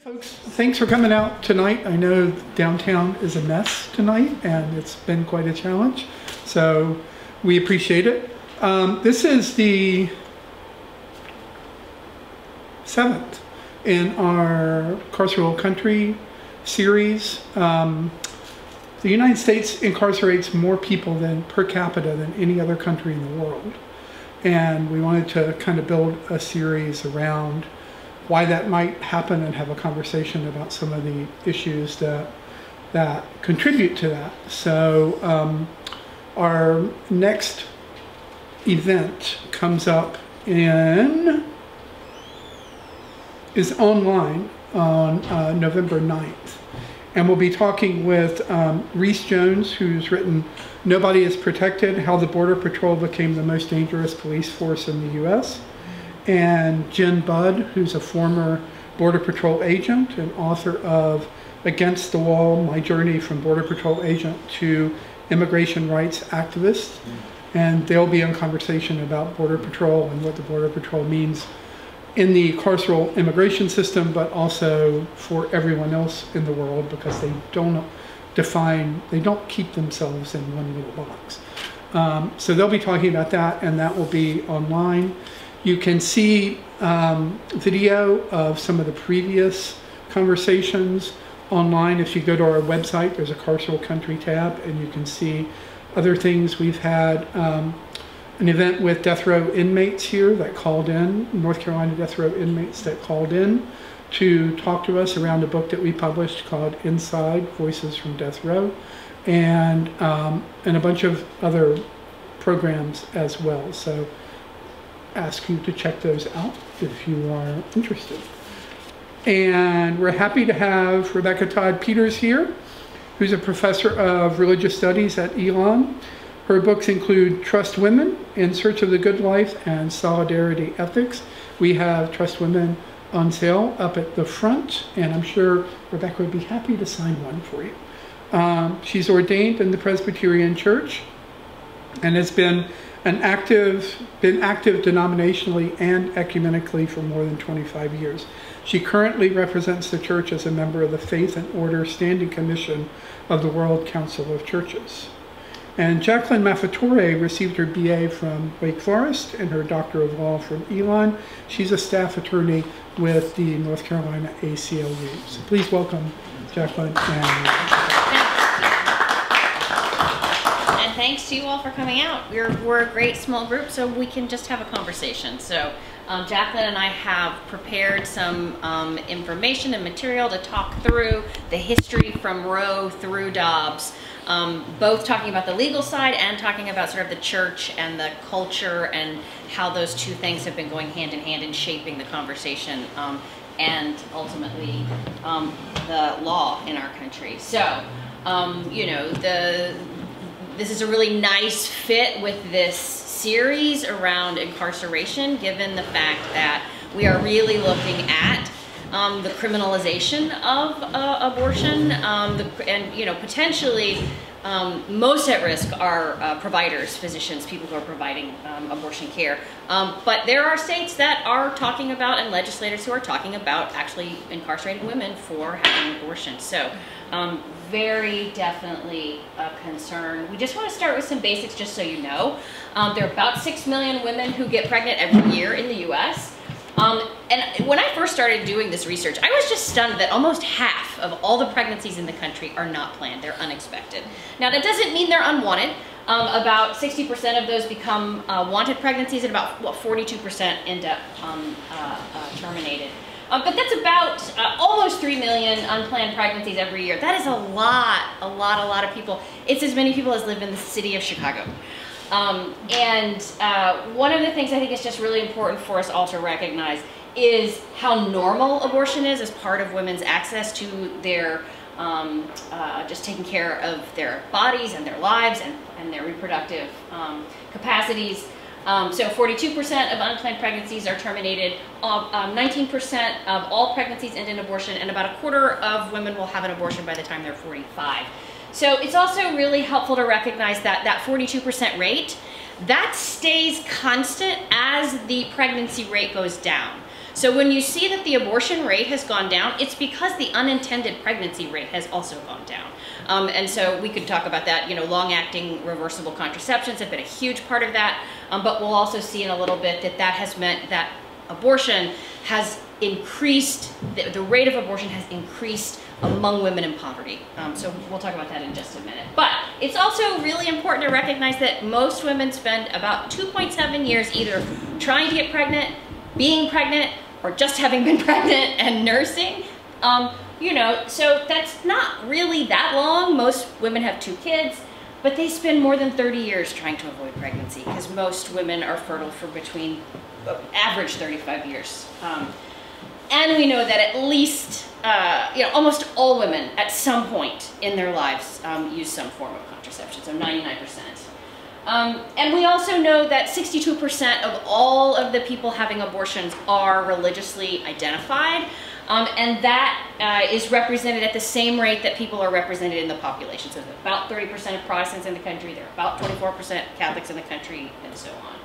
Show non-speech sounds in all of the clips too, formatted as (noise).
Folks, thanks for coming out tonight. I know downtown is a mess tonight and it's been quite a challenge, so we appreciate it. Um, this is the seventh in our Carceral Country series. Um, the United States incarcerates more people than per capita than any other country in the world. And we wanted to kind of build a series around why that might happen and have a conversation about some of the issues that that contribute to that. So um, our next event comes up in is online on uh, November 9th. And we'll be talking with um, Reece Jones, who's written Nobody is Protected, How the Border Patrol Became the Most Dangerous Police Force in the US and Jen Budd, who's a former Border Patrol agent and author of Against the Wall, My Journey from Border Patrol Agent to Immigration Rights Activist. And they'll be in conversation about Border Patrol and what the Border Patrol means in the carceral immigration system, but also for everyone else in the world because they don't define, they don't keep themselves in one little box. Um, so they'll be talking about that, and that will be online. You can see um, video of some of the previous conversations online. If you go to our website, there's a carceral country tab, and you can see other things. We've had um, an event with death row inmates here that called in, North Carolina death row inmates that called in to talk to us around a book that we published called Inside Voices from Death Row, and, um, and a bunch of other programs as well. So ask you to check those out if you are interested. And we're happy to have Rebecca Todd Peters here, who's a professor of religious studies at Elon. Her books include Trust Women, In Search of the Good Life, and Solidarity Ethics. We have Trust Women on sale up at the front, and I'm sure Rebecca would be happy to sign one for you. Um, she's ordained in the Presbyterian Church and has been an active, been active denominationally and ecumenically for more than 25 years. She currently represents the church as a member of the Faith and Order Standing Commission of the World Council of Churches. And Jaclyn Maffetore received her BA from Wake Forest and her Doctor of Law from Elon. She's a staff attorney with the North Carolina ACLU. So please welcome Jaclyn and thanks to you all for coming out. We're, we're a great small group, so we can just have a conversation. So um, Jaclyn and I have prepared some um, information and material to talk through the history from Roe through Dobbs, um, both talking about the legal side and talking about sort of the church and the culture and how those two things have been going hand in hand in shaping the conversation um, and ultimately um, the law in our country. So, um, you know, the this is a really nice fit with this series around incarceration, given the fact that we are really looking at um, the criminalization of uh, abortion, um, the, and you know potentially um, most at risk are uh, providers, physicians, people who are providing um, abortion care. Um, but there are states that are talking about and legislators who are talking about actually incarcerating women for having abortion. So um, very definitely a concern. We just want to start with some basics just so you know. Um, there are about 6 million women who get pregnant every year in the US. Um, and when I first started doing this research, I was just stunned that almost half of all the pregnancies in the country are not planned, they're unexpected. Now that doesn't mean they're unwanted. Um, about 60% of those become uh, wanted pregnancies and about what 42% end up um, uh, uh, terminated. Um, but that's about uh, almost 3 million unplanned pregnancies every year. That is a lot, a lot, a lot of people. It's as many people as live in the city of Chicago. Um, and uh, one of the things I think is just really important for us all to recognize is how normal abortion is as part of women's access to their um, uh, just taking care of their bodies and their lives and, and their reproductive um, capacities. Um, so 42% of unplanned pregnancies are terminated, 19% um, of all pregnancies end in abortion, and about a quarter of women will have an abortion by the time they're 45. So it's also really helpful to recognize that that 42% rate that stays constant as the pregnancy rate goes down. So when you see that the abortion rate has gone down, it's because the unintended pregnancy rate has also gone down. Um, and so we could talk about that. You know, long-acting reversible contraceptions have been a huge part of that. Um, but we'll also see in a little bit that that has meant that abortion has increased, the, the rate of abortion has increased among women in poverty. Um, so we'll talk about that in just a minute. But it's also really important to recognize that most women spend about 2.7 years either trying to get pregnant, being pregnant, or just having been (laughs) pregnant and nursing. Um, you know, so that's not really that long. Most women have two kids, but they spend more than 30 years trying to avoid pregnancy because most women are fertile for between uh, average 35 years. Um, and we know that at least, uh, you know, almost all women at some point in their lives um, use some form of contraception, so 99%. Um, and we also know that 62% of all of the people having abortions are religiously identified. Um, and that uh, is represented at the same rate that people are represented in the population. So about 30% of Protestants in the country, there are about 24% Catholics in the country, and so on.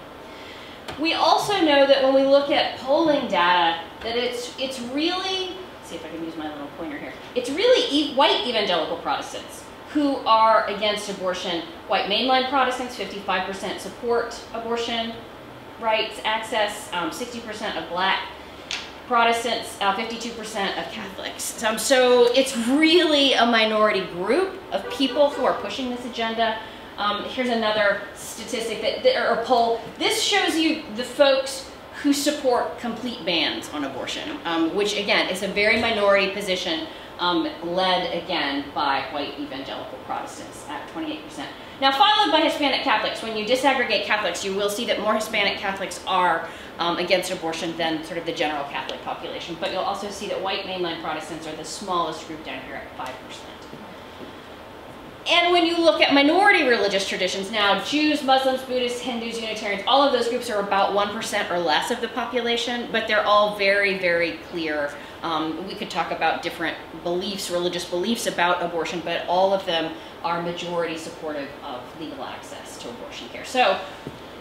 We also know that when we look at polling data, that it's, it's really, see if I can use my little pointer here, it's really e white evangelical Protestants who are against abortion. White mainline Protestants, 55% support abortion rights access, 60% um, of black Protestants, 52% uh, of Catholics. Um, so it's really a minority group of people who are pushing this agenda. Um, here's another statistic that, that, or poll. This shows you the folks who support complete bans on abortion, um, which again is a very minority position um, led again by white evangelical Protestants at 28%. Now followed by Hispanic Catholics. When you disaggregate Catholics, you will see that more Hispanic Catholics are um, against abortion than sort of the general Catholic population. But you'll also see that white mainline Protestants are the smallest group down here at 5%. And when you look at minority religious traditions, now Jews, Muslims, Buddhists, Hindus, Unitarians, all of those groups are about 1% or less of the population, but they're all very, very clear. Um, we could talk about different beliefs, religious beliefs about abortion, but all of them are majority supportive of legal access to abortion care. So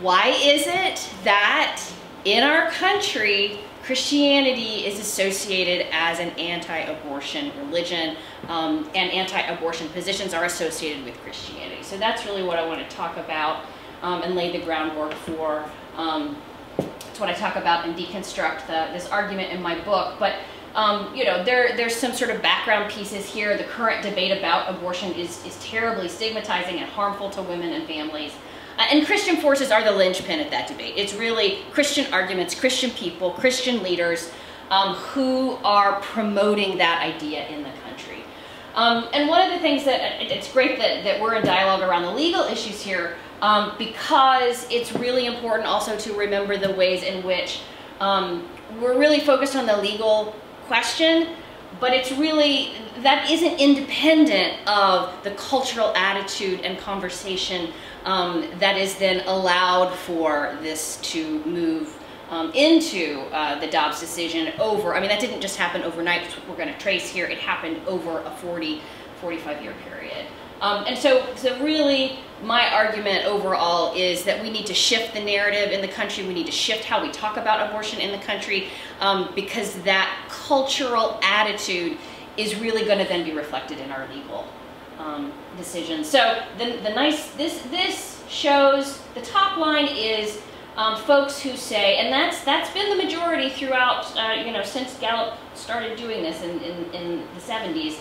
why is it that in our country, Christianity is associated as an anti-abortion religion um, and anti-abortion positions are associated with Christianity. So that's really what I want to talk about um, and lay the groundwork for. Um, it's what I talk about and deconstruct the, this argument in my book. But um, you know, there, there's some sort of background pieces here. The current debate about abortion is, is terribly stigmatizing and harmful to women and families. Uh, and Christian forces are the linchpin at that debate. It's really Christian arguments, Christian people, Christian leaders um, who are promoting that idea in the country. Um, and one of the things that, it's great that, that we're in dialogue around the legal issues here um, because it's really important also to remember the ways in which um, we're really focused on the legal question, but it's really, that isn't independent of the cultural attitude and conversation um, that is then allowed for this to move um, into uh, the Dobbs decision over, I mean, that didn't just happen overnight, we're gonna trace here, it happened over a 40, 45 year period. Um, and so, so really, my argument overall is that we need to shift the narrative in the country. We need to shift how we talk about abortion in the country um, because that cultural attitude is really going to then be reflected in our legal um, decisions. So the, the nice, this, this shows, the top line is um, folks who say, and that's that's been the majority throughout, uh, you know, since Gallup started doing this in, in, in the 70s,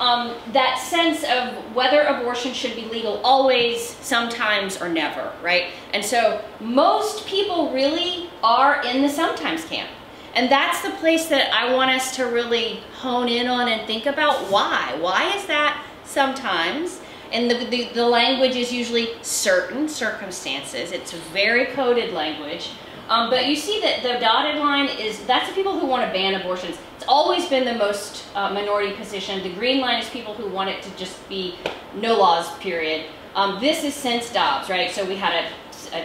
um, that sense of whether abortion should be legal always, sometimes, or never, right? And so most people really are in the sometimes camp. And that's the place that I want us to really hone in on and think about why. Why is that sometimes? And the, the, the language is usually certain circumstances. It's very coded language. Um, but you see that the dotted line is, that's the people who want to ban abortions. It's always been the most uh, minority position. The green line is people who want it to just be no laws, period. Um, this is since Dobbs, right? So we had a, a,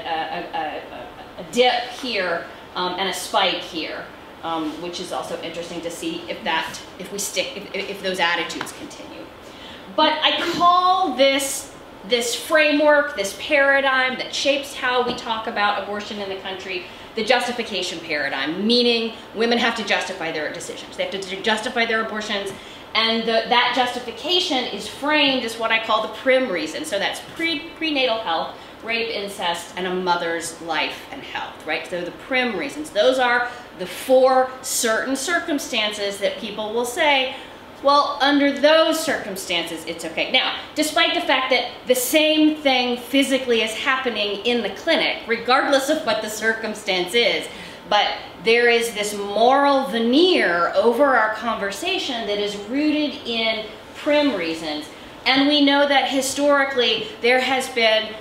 a, a dip here um, and a spike here, um, which is also interesting to see if that, if we stick, if, if those attitudes continue. But I call this this framework, this paradigm that shapes how we talk about abortion in the country, the justification paradigm, meaning women have to justify their decisions. They have to justify their abortions, and the, that justification is framed as what I call the prim reason. So that's pre, prenatal health, rape, incest, and a mother's life and health, right? So the prim reasons. Those are the four certain circumstances that people will say, well, under those circumstances, it's okay. Now, despite the fact that the same thing physically is happening in the clinic, regardless of what the circumstance is, but there is this moral veneer over our conversation that is rooted in prim reasons. And we know that historically there has been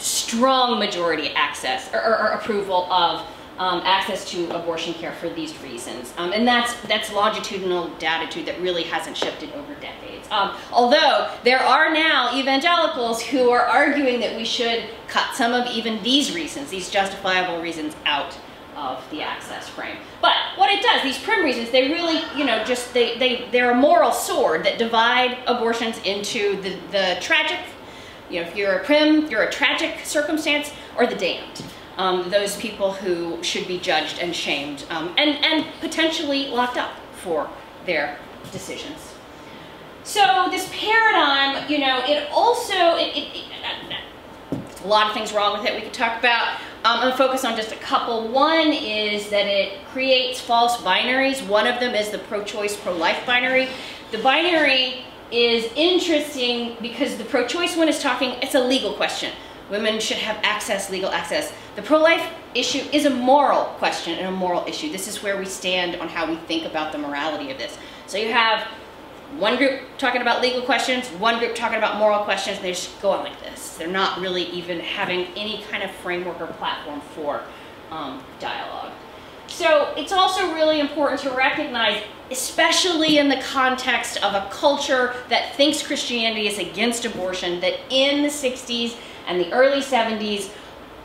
strong majority access or, or, or approval of um, access to abortion care for these reasons. Um, and that's, that's longitudinal datitude that really hasn't shifted over decades. Um, although there are now evangelicals who are arguing that we should cut some of even these reasons, these justifiable reasons out of the access frame. But what it does, these prim reasons, they really, you know, just, they, they, they're a moral sword that divide abortions into the, the tragic, you know, if you're a prim, you're a tragic circumstance, or the damned um, those people who should be judged and shamed um, and, and potentially locked up for their decisions. So this paradigm, you know, it also, it, it, it, a lot of things wrong with it we could talk about. Um, I'm going to focus on just a couple. One is that it creates false binaries. One of them is the pro-choice, pro-life binary. The binary is interesting because the pro-choice one is talking, it's a legal question. Women should have access, legal access. The pro-life issue is a moral question and a moral issue. This is where we stand on how we think about the morality of this. So you have one group talking about legal questions, one group talking about moral questions, and they just go on like this. They're not really even having any kind of framework or platform for um, dialogue. So it's also really important to recognize, especially in the context of a culture that thinks Christianity is against abortion, that in the 60s and the early 70s,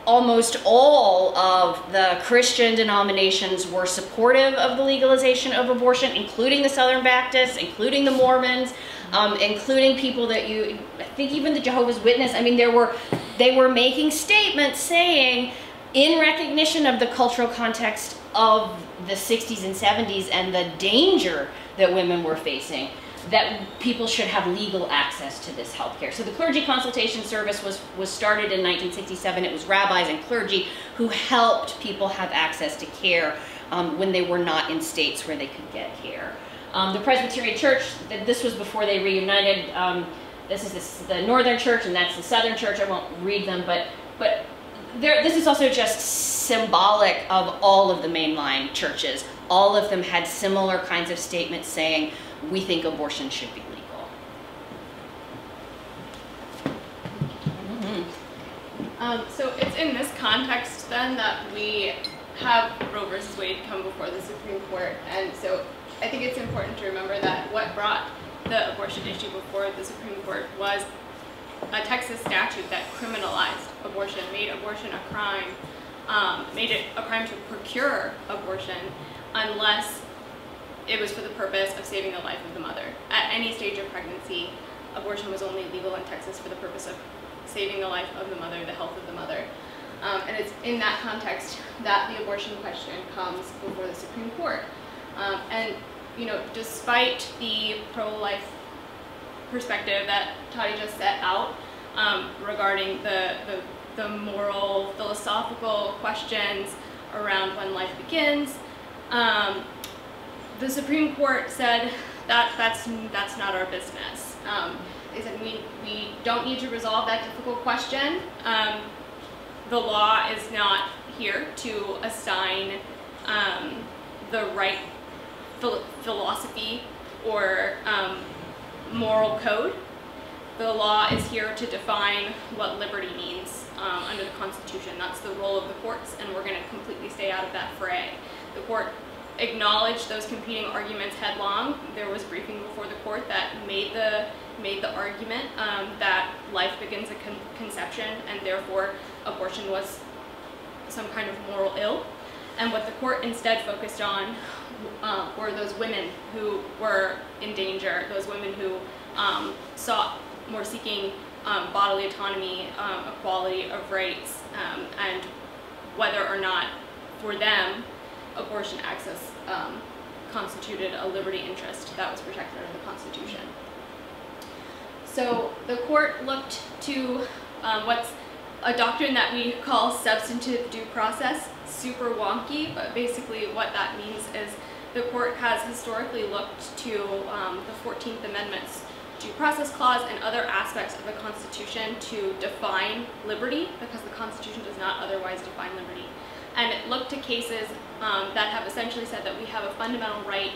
almost all of the Christian denominations were supportive of the legalization of abortion, including the Southern Baptists, including the Mormons, um, including people that you, I think even the Jehovah's Witness, I mean, there were, they were making statements saying, in recognition of the cultural context of the 60s and 70s and the danger that women were facing, that people should have legal access to this health care. So the clergy consultation service was, was started in 1967. It was rabbis and clergy who helped people have access to care um, when they were not in states where they could get care. Um, the Presbyterian Church, this was before they reunited. Um, this is this, the Northern Church and that's the Southern Church. I won't read them, but, but there, this is also just symbolic of all of the mainline churches. All of them had similar kinds of statements saying, we think abortion should be legal. Mm-hmm. Um, so it's in this context then that we have Roe versus Wade come before the Supreme Court. And so I think it's important to remember that what brought the abortion issue before the Supreme Court was a Texas statute that criminalized abortion, made abortion a crime, um, made it a crime to procure abortion unless it was for the purpose of saving the life of the mother. At any stage of pregnancy, abortion was only legal in Texas for the purpose of saving the life of the mother, the health of the mother. Um, and it's in that context that the abortion question comes before the Supreme Court. Um, and, you know, despite the pro-life perspective that Toddy just set out um, regarding the, the, the moral, philosophical questions around when life begins, um, the Supreme Court said that that's, that's not our business. Um, they said we, we don't need to resolve that difficult question. Um, the law is not here to assign um, the right phil philosophy or um, moral code. The law is here to define what liberty means um, under the Constitution. That's the role of the courts, and we're going to completely stay out of that fray. The court acknowledged those competing arguments headlong. There was briefing before the court that made the made the argument um, that life begins at con conception and therefore abortion was some kind of moral ill. And what the court instead focused on uh, were those women who were in danger, those women who um, sought, were seeking um, bodily autonomy, um, equality of rights, um, and whether or not for them abortion access um, constituted a liberty interest that was protected under the Constitution. So the court looked to um, what's a doctrine that we call substantive due process, super wonky, but basically what that means is the court has historically looked to um, the 14th Amendment's due process clause and other aspects of the Constitution to define liberty because the Constitution does not otherwise define liberty. And it looked to cases um, that have essentially said that we have a fundamental right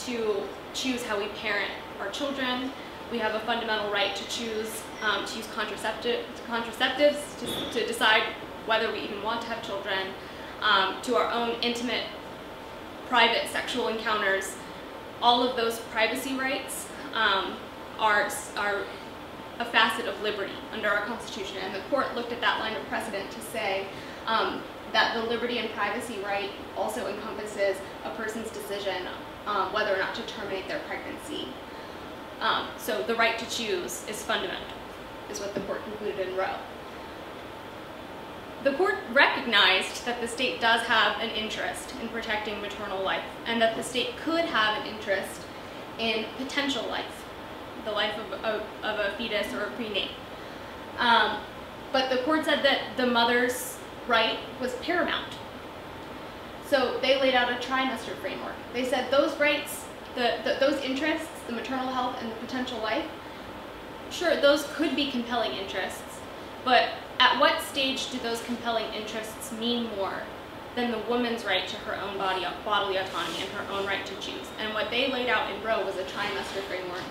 to choose how we parent our children. We have a fundamental right to choose um, to use contraceptive, contraceptives to, to, decide whether we even want to have children, um, to our own intimate, private sexual encounters. All of those privacy rights um, are, are a facet of liberty under our Constitution. And the court looked at that line of precedent to say um, that the liberty and privacy right also encompasses a person's decision um, whether or not to terminate their pregnancy. Um, so the right to choose is fundamental, is what the court concluded in Roe. The court recognized that the state does have an interest in protecting maternal life and that the state could have an interest in potential life, the life of, of, of a fetus or a prenate. Um, but the court said that the mother's right was paramount. So they laid out a trimester framework. They said those rights, the, the, those interests, the maternal health and the potential life, sure, those could be compelling interests, but at what stage do those compelling interests mean more than the woman's right to her own body, bodily autonomy and her own right to choose? And what they laid out in Roe was a trimester framework.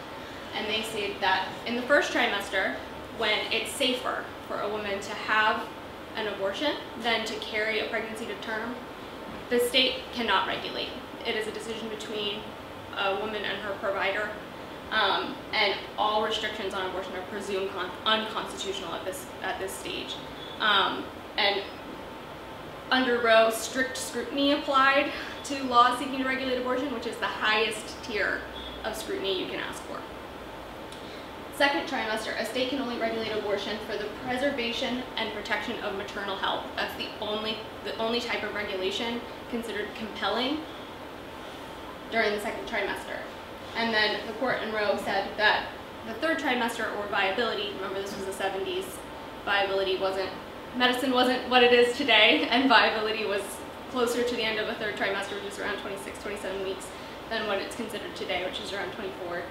And they say that in the first trimester, when it's safer for a woman to have an abortion than to carry a pregnancy to term, the state cannot regulate. It is a decision between a woman and her provider, um, and all restrictions on abortion are presumed unconstitutional at this at this stage. Um, and under Roe, strict scrutiny applied to laws seeking to regulate abortion, which is the highest tier of scrutiny you can ask for second trimester, a state can only regulate abortion for the preservation and protection of maternal health. That's the only, the only type of regulation considered compelling during the second trimester. And then the court in Roe said that the third trimester or viability, remember this was the 70s, viability wasn't, medicine wasn't what it is today, and viability was closer to the end of a third trimester, which is around 26, 27 weeks, than what it's considered today, which is around 24.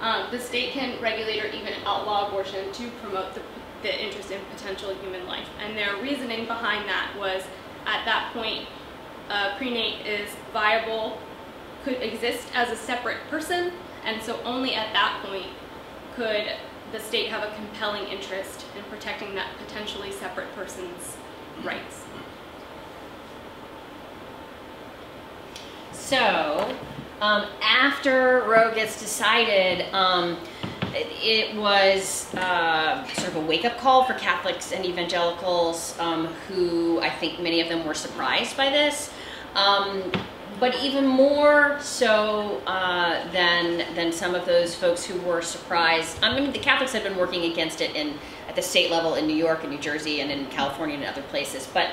Um, the state can regulate or even outlaw abortion to promote the, the interest in potential human life. And their reasoning behind that was at that point, a prenate is viable, could exist as a separate person, and so only at that point could the state have a compelling interest in protecting that potentially separate person's rights. So, um, after Roe gets decided, um, it, was uh, sort of a wake-up call for Catholics and evangelicals um, who I think many of them were surprised by this. Um, but even more so uh, than than some of those folks who were surprised. I mean, the Catholics had been working against it in at the state level in New York and New Jersey and in California and other places, but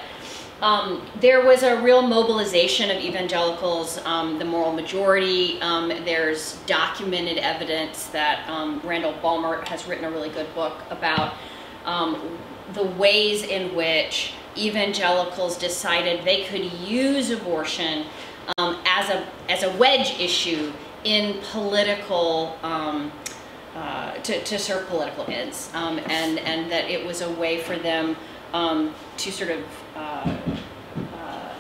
um, there was a real mobilization of evangelicals, um, the moral majority. Um, there's documented evidence that um, Randall Balmer has written a really good book about um, the ways in which evangelicals decided they could use abortion um, as a as a wedge issue in political uh, to, to serve political ends, and and that it was a way for them to sort of uh, uh,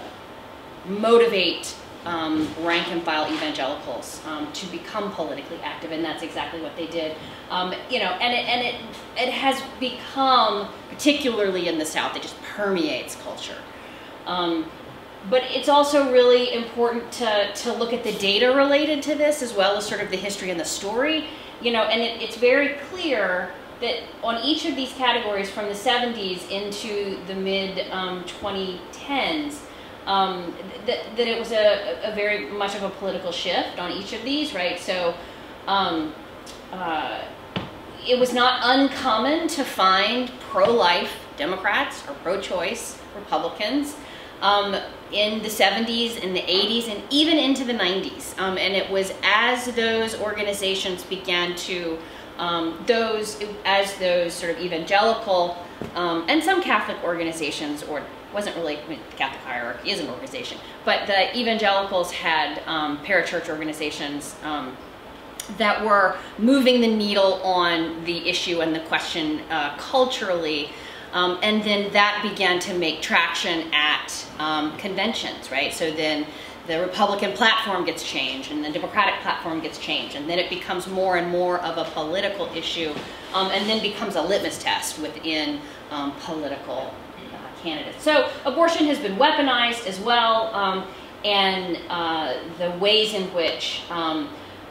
motivate um, rank and file evangelicals um, to become politically active, and that's exactly what they did. Um, you know, and it and it it has become, particularly in the South, it just permeates culture. Um, but it's also really important to to look at the data related to this, as well as sort of the history and the story. You know, and it, it's very clear that on each of these categories from the 70s into the mid um, 2010s, um, that, that it was a, a, very much of a political shift on each of these, right? So, um, uh, it was not uncommon to find pro-life Democrats or pro-choice Republicans um, in the 70s, in the 80s, and even into the 90s. Um, and it was as those organizations began to, um, those as those sort of evangelical um, and some Catholic organizations, or wasn't really I mean, the Catholic hierarchy is an organization, but the evangelicals had um, parachurch organizations um, that were moving the needle on the issue and the question uh, culturally. Um, and then that began to make traction at um, conventions, right? So then the Republican platform gets changed and the Democratic platform gets changed, and then it becomes more and more of a political issue, um, and then becomes a litmus test within um, political uh, candidates. So abortion has been weaponized as well, um, and uh, the ways in which um,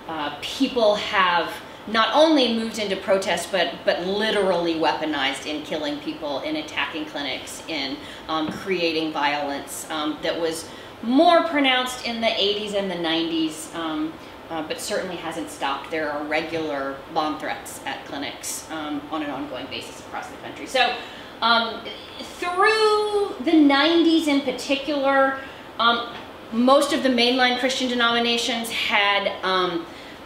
uh, people have not only moved into protest, but but literally weaponized in killing people, in attacking clinics, in um, creating violence um, that was more pronounced in the 80s and the 90s, um, uh, but certainly hasn't stopped. There are regular bomb threats at clinics um, on an ongoing basis across the country. So um, through the 90s in particular, um, most of the mainline Christian denominations had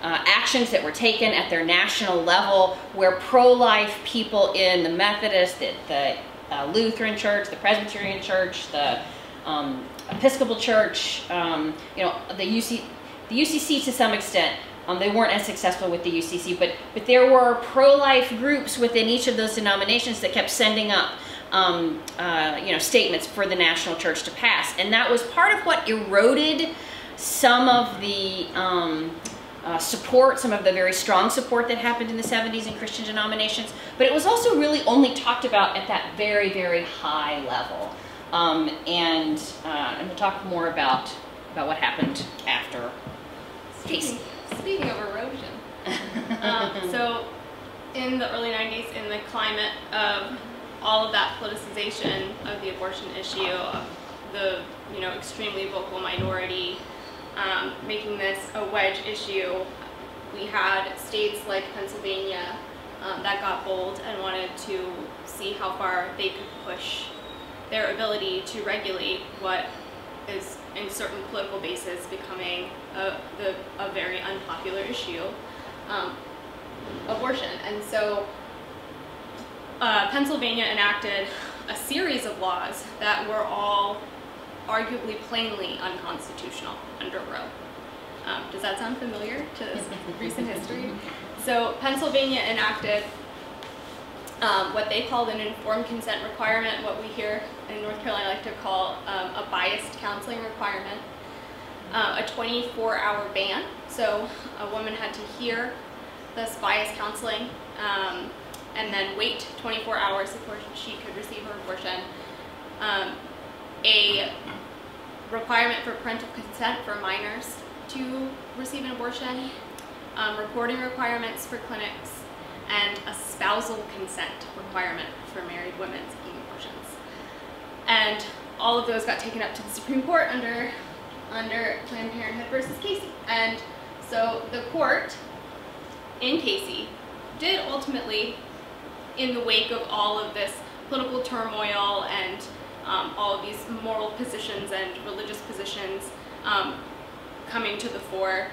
uh, actions that were taken at their national level where pro-life people in the Methodist, the, the uh, Lutheran Church, the Presbyterian Church, the um, Episcopal Church, um, you know, the UC, the UCC to some extent. Um, they weren't as successful with the UCC, but but there were pro-life groups within each of those denominations that kept sending up, um, uh, you know, statements for the national church to pass, and that was part of what eroded some of the um, uh, support, some of the very strong support that happened in the 70s in Christian denominations, but it was also really only talked about at that very, very high level. Um, and, uh, and we'll talk more about, about what happened after Casey. Speaking of erosion, (laughs) um, so in the early 90s, in the climate of all of that politicization of the abortion issue, of the you know extremely vocal minority um, making this a wedge issue. We had states like Pennsylvania um, that got bold and wanted to see how far they could push their ability to regulate what is in certain political bases becoming a, the, a very unpopular issue, um, abortion. And so uh, Pennsylvania enacted a series of laws that were all arguably plainly unconstitutional under Roe. Um, does that sound familiar to this (laughs) recent history? So Pennsylvania enacted um, what they called an informed consent requirement, what we here in North Carolina I like to call um, a biased counseling requirement, uh, a 24-hour ban. So a woman had to hear this biased counseling um, and then wait 24 hours before she could receive her abortion. Um, a requirement for parental consent for minors to receive an abortion, um, reporting requirements for clinics, and a spousal consent requirement for married women. And all of those got taken up to the Supreme Court under, under Planned Parenthood versus Casey. And so the court in Casey did ultimately, in the wake of all of this political turmoil and um, all of these moral positions and religious positions um, coming to the fore,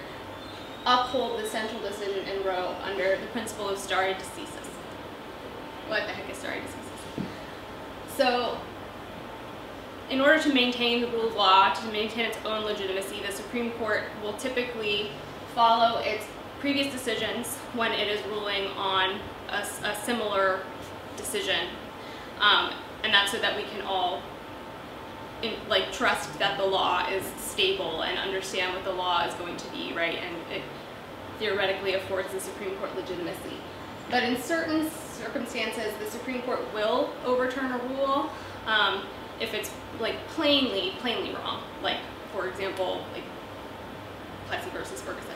uphold the central decision in Roe under the principle of stare decisis. What the heck is stare decisis? So, in order to maintain the rule of law, to maintain its own legitimacy, the Supreme Court will typically follow its previous decisions when it is ruling on a, a similar decision. Um, and that's so that we can all in, like trust that the law is stable and understand what the law is going to be, right? And it theoretically affords the Supreme Court legitimacy. But in certain circumstances, the Supreme Court will overturn a rule um, if it's like plainly, plainly wrong. Like, for example, like Plessy versus Ferguson.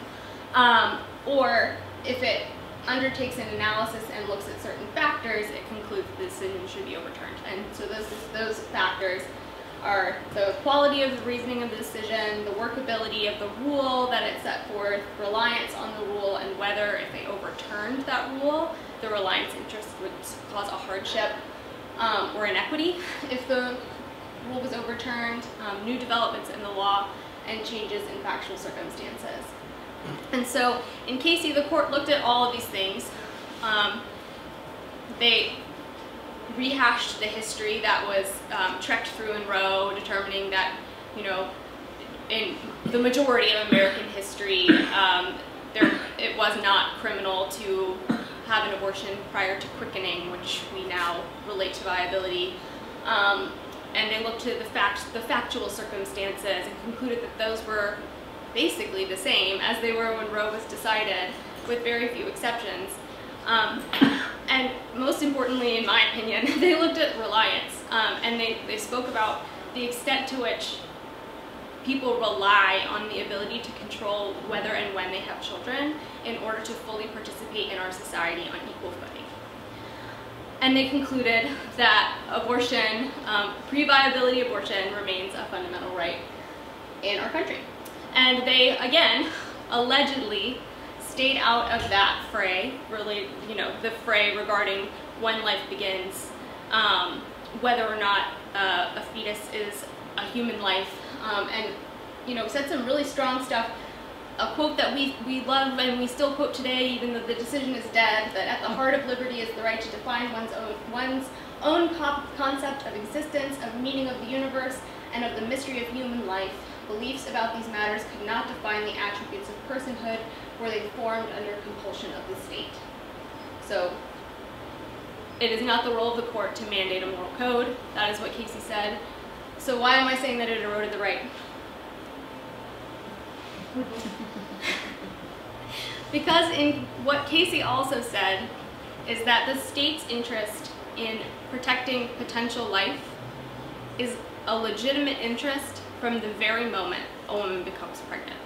Um, or if it undertakes an analysis and looks at certain factors, it concludes the decision should be overturned. And so those, those factors are the quality of the reasoning of the decision, the workability of the rule that it set forth, reliance on the rule, and whether if they overturned that rule, the reliance interest would cause a hardship um, or inequity (laughs) if the rule was overturned, um, new developments in the law, and changes in factual circumstances. And so in Casey, the court looked at all of these things. Um, they rehashed the history that was um, trekked through in Roe, determining that, you know, in the majority of American history, um, there, it was not criminal to have an abortion prior to quickening, which we now relate to viability. Um, and they looked at the fact, the factual circumstances and concluded that those were basically the same as they were when Roe was decided, with very few exceptions. Um, (coughs) and most importantly, in my opinion, (laughs) they looked at reliance um, and they, they spoke about the extent to which people rely on the ability to control whether and when they have children in order to fully participate in our society on equal footing. And they concluded that abortion, um, pre-viability abortion remains a fundamental right in our country. And they, again, allegedly stayed out of that fray, really, you know, the fray regarding when life begins, um, whether or not uh, a fetus is a human life, um, and, you know, said some really strong stuff. A quote that we, we love and we still quote today, even though the decision is dead, that at the heart of liberty is the right to define one's own, one's own concept of existence, of meaning of the universe, and of the mystery of human life. Beliefs about these matters could not define the attributes of personhood, were they formed under compulsion of the state. So it is not the role of the court to mandate a moral code. That is what Casey said. So why am I saying that it eroded the right? (laughs) because in what Casey also said is that the state's interest in protecting potential life is a legitimate interest from the very moment a woman becomes pregnant.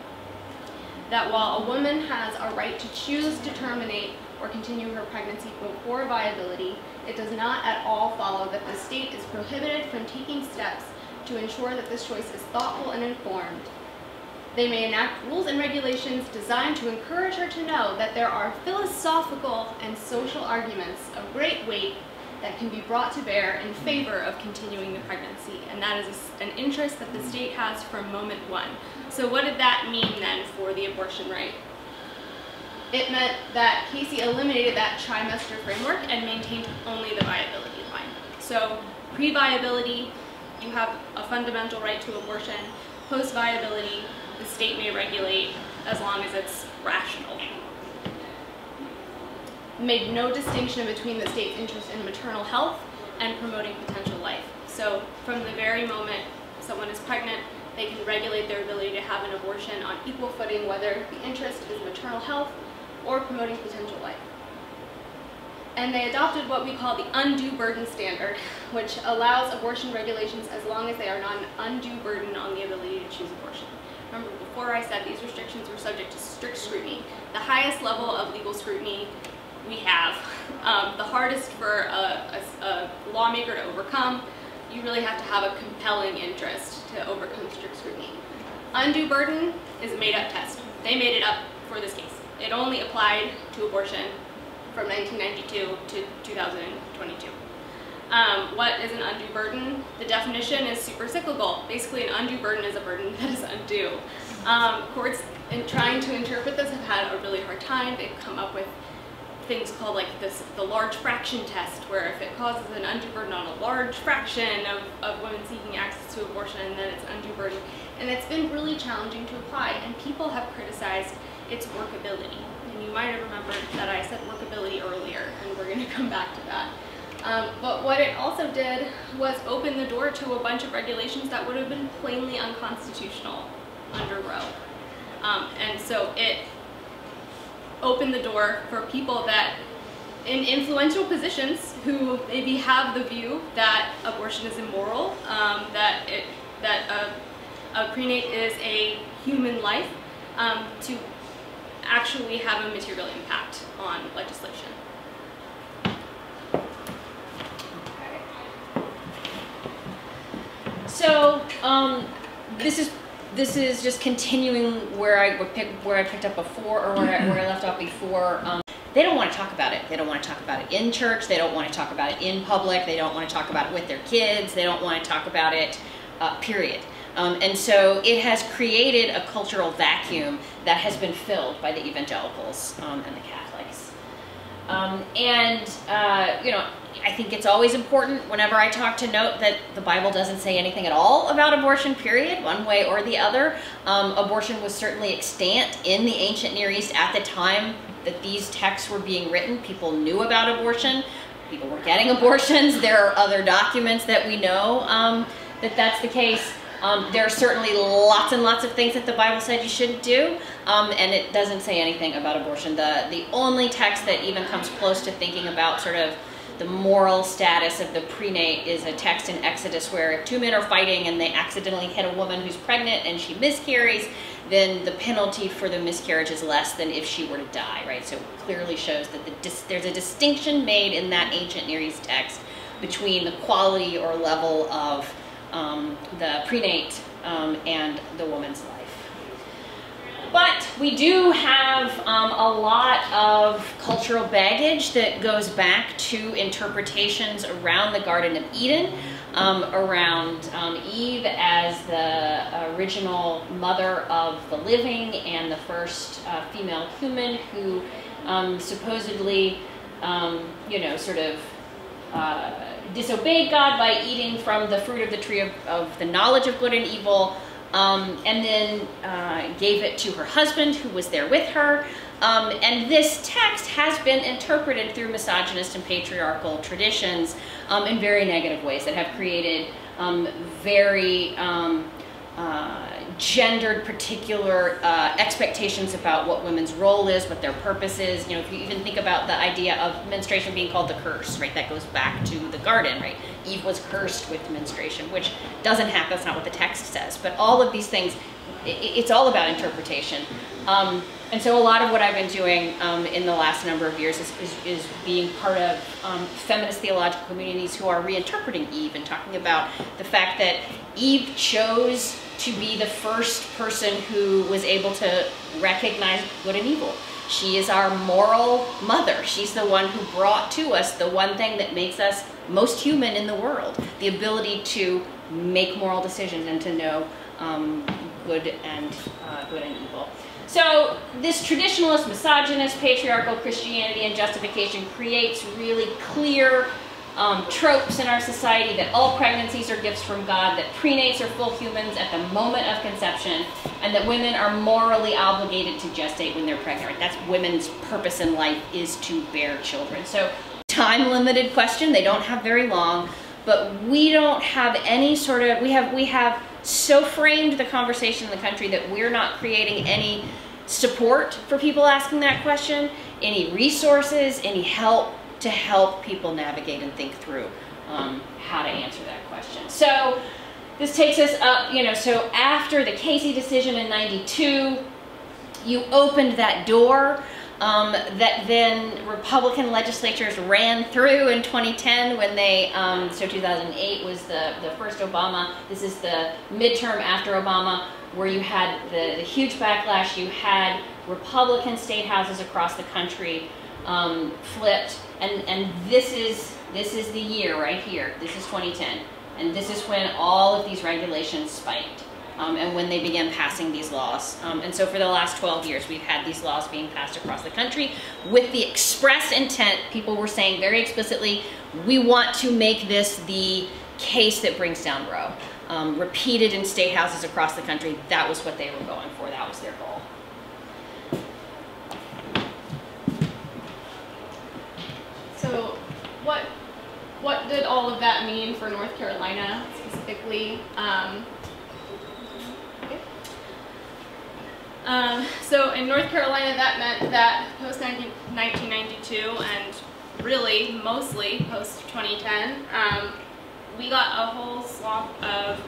That while a woman has a right to choose to terminate or continue her pregnancy before viability, it does not at all follow that the state is prohibited from taking steps to ensure that this choice is thoughtful and informed. They may enact rules and regulations designed to encourage her to know that there are philosophical and social arguments of great weight that can be brought to bear in favor of continuing the pregnancy. And that is an interest that the state has from moment one. So what did that mean then for the abortion right? It meant that Casey eliminated that trimester framework and maintained only the viability line. So pre-viability, you have a fundamental right to abortion. Post-viability, the state may regulate as long as it's rational made no distinction between the state's interest in maternal health and promoting potential life. So from the very moment someone is pregnant, they can regulate their ability to have an abortion on equal footing, whether the interest is maternal health or promoting potential life. And they adopted what we call the undue burden standard, which allows abortion regulations as long as they are not an undue burden on the ability to choose abortion. Remember, before I said these restrictions were subject to strict scrutiny. The highest level of legal scrutiny we have. Um, the hardest for a, a, a, lawmaker to overcome, you really have to have a compelling interest to overcome strict scrutiny. Undue burden is a made-up test. They made it up for this case. It only applied to abortion from 1992 to 2022. Um, what is an undue burden? The definition is super cyclical. Basically, an undue burden is a burden (laughs) that is undue. Um, courts, in trying to interpret this, have had a really hard time. They've come up with things called like this the large fraction test, where if it causes an undue burden on a large fraction of, of women seeking access to abortion, then it's undue burden. And it's been really challenging to apply, and people have criticized its workability. And you might have remembered that I said workability earlier, and we're going (laughs) to come back to that. Um, but what it also did was open the door to a bunch of regulations that would have been plainly unconstitutional under Roe. Um, and so it opened the door for people that in influential positions who maybe have the view that abortion is immoral, um, that it, that a, a, prenate is a human life, um, to actually have a material impact on legislation. So um, this is this is just continuing where I pick, where I picked up before or where I, where I left off before. Um, they don't want to talk about it. They don't want to talk about it in church. They don't want to talk about it in public. They don't want to talk about it with their kids. They don't want to talk about it, uh, period. Um, and so it has created a cultural vacuum that has been filled by the evangelicals um, and the Catholics. Um, and, uh, you know, I think it's always important whenever I talk to note that the Bible doesn't say anything at all about abortion, period, one way or the other. Um, abortion was certainly extant in the ancient Near East at the time that these texts were being written. People knew about abortion. People were getting (laughs) abortions. There are other documents that we know um, that that's the case. Um, there are certainly lots and lots of things that the Bible said you shouldn't do, um, and it doesn't say anything about abortion. The, the only text that even comes close to thinking about sort of the moral status of the prenate is a text in Exodus where if two men are fighting and they accidentally hit a woman who's pregnant and she miscarries, then the penalty for the miscarriage is less than if she were to die, right? So it clearly shows that the there's a distinction made in that ancient Near East text between the quality or level of um, the prenate um, and the woman's life. But we do have um, a lot of cultural baggage that goes back to interpretations around the Garden of Eden, um, around um, Eve as the original mother of the living and the first uh, female human who um, supposedly, um, you know, sort of uh, disobeyed God by eating from the fruit of the tree of, of the knowledge of good and evil, um, and then uh, gave it to her husband who was there with her. Um, and this text has been interpreted through misogynist and patriarchal traditions um, in very negative ways that have created um, very um, uh, gendered particular uh, expectations about what women's role is, what their purpose is. You know, if you even think about the idea of menstruation being called the curse, right? That goes back to the garden, right? Eve was cursed with menstruation, which doesn't happen. That's not what the text says. But all of these things, it's all about interpretation. Um, and so a lot of what I've been doing um, in the last number of years is, is, is being part of um, feminist theological communities who are reinterpreting Eve and talking about the fact that Eve chose to be the first person who was able to recognize good and evil. She is our moral mother. She's the one who brought to us the one thing that makes us most human in the world, the ability to make moral decisions and to know um, good and uh, good and evil. So this traditionalist, misogynist, patriarchal Christianity and justification creates really clear um, tropes in our society that all pregnancies are gifts from God, that prenates are full humans at the moment of conception, and that women are morally obligated to gestate when they're pregnant. That's women's purpose in life is to bear children. So time limited question, they don't have very long, but we don't have any sort of, we have, we have so framed the conversation in the country that we're not creating any support for people asking that question, any resources, any help to help people navigate and think through um, how to answer that question. So this takes us up, you know, so after the Casey decision in 92, you opened that door um, that then Republican legislatures ran through in 2010 when they, um, so 2008 was the, the first Obama, this is the midterm after Obama, where you had the, the huge backlash, you had Republican state houses across the country um, flipped, and, and this is this is the year right here. This is 2010, and this is when all of these regulations spiked, um, and when they began passing these laws. Um, and so for the last 12 years, we've had these laws being passed across the country with the express intent. People were saying very explicitly, we want to make this the case that brings down Roe. Um, repeated in state houses across the country, that was what they were going for. That was their goal. So, what what did all of that mean for North Carolina specifically? Um, um, so in North Carolina, that meant that post 1992 and really mostly post 2010, um, we got a whole swath of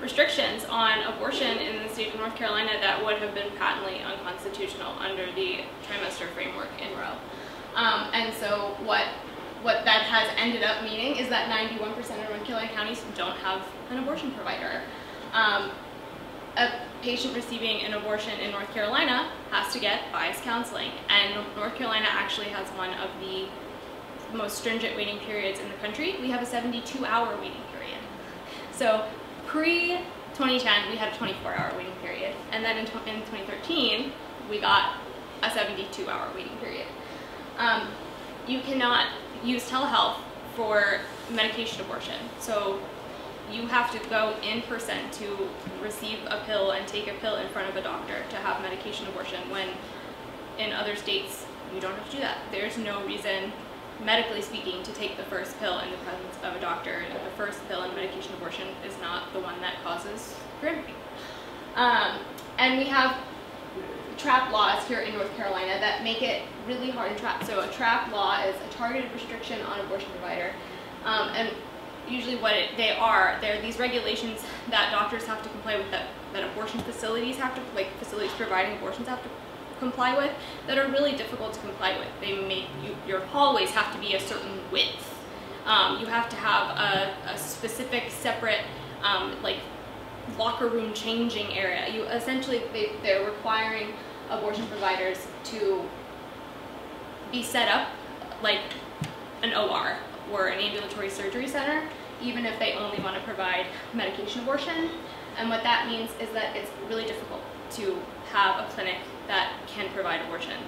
restrictions on abortion in the state of North Carolina that would have been patently unconstitutional under the trimester framework in Roe. Um, and so what what that has ended up meaning is that 91% of North Carolina counties don't have an abortion provider. Um, a patient receiving an abortion in North Carolina has to get bias counseling, and North Carolina actually has one of the most stringent waiting periods in the country. We have a 72-hour waiting period. So pre 2010, we had a 24-hour waiting period, and then in, in 2013, we got a 72-hour waiting period. Um, you cannot use telehealth for medication abortion. So you have to go in person to receive a pill and take a pill in front of a doctor to have medication abortion when in other states you don't have to do that. There's no reason medically speaking to take the first pill in the presence of a doctor. The first pill in medication abortion is not the one that causes pregnancy. Um, and we have trap laws here in North Carolina that make it really hard to trap. So a trap law is a targeted restriction on abortion provider. Um, and usually what it, they are, they're these regulations that doctors have to comply with, that, that abortion facilities have to, like facilities providing abortions have to comply with, that are really difficult to comply with. They make you, your hallways have to be a certain width. Um, you have to have a, a specific separate, um, like locker room changing area. You essentially, they, they're requiring abortion providers to be set up like an OR or an ambulatory surgery center, even if they only want to provide medication abortion. And what that means is that it's really difficult to have a clinic that can provide abortion.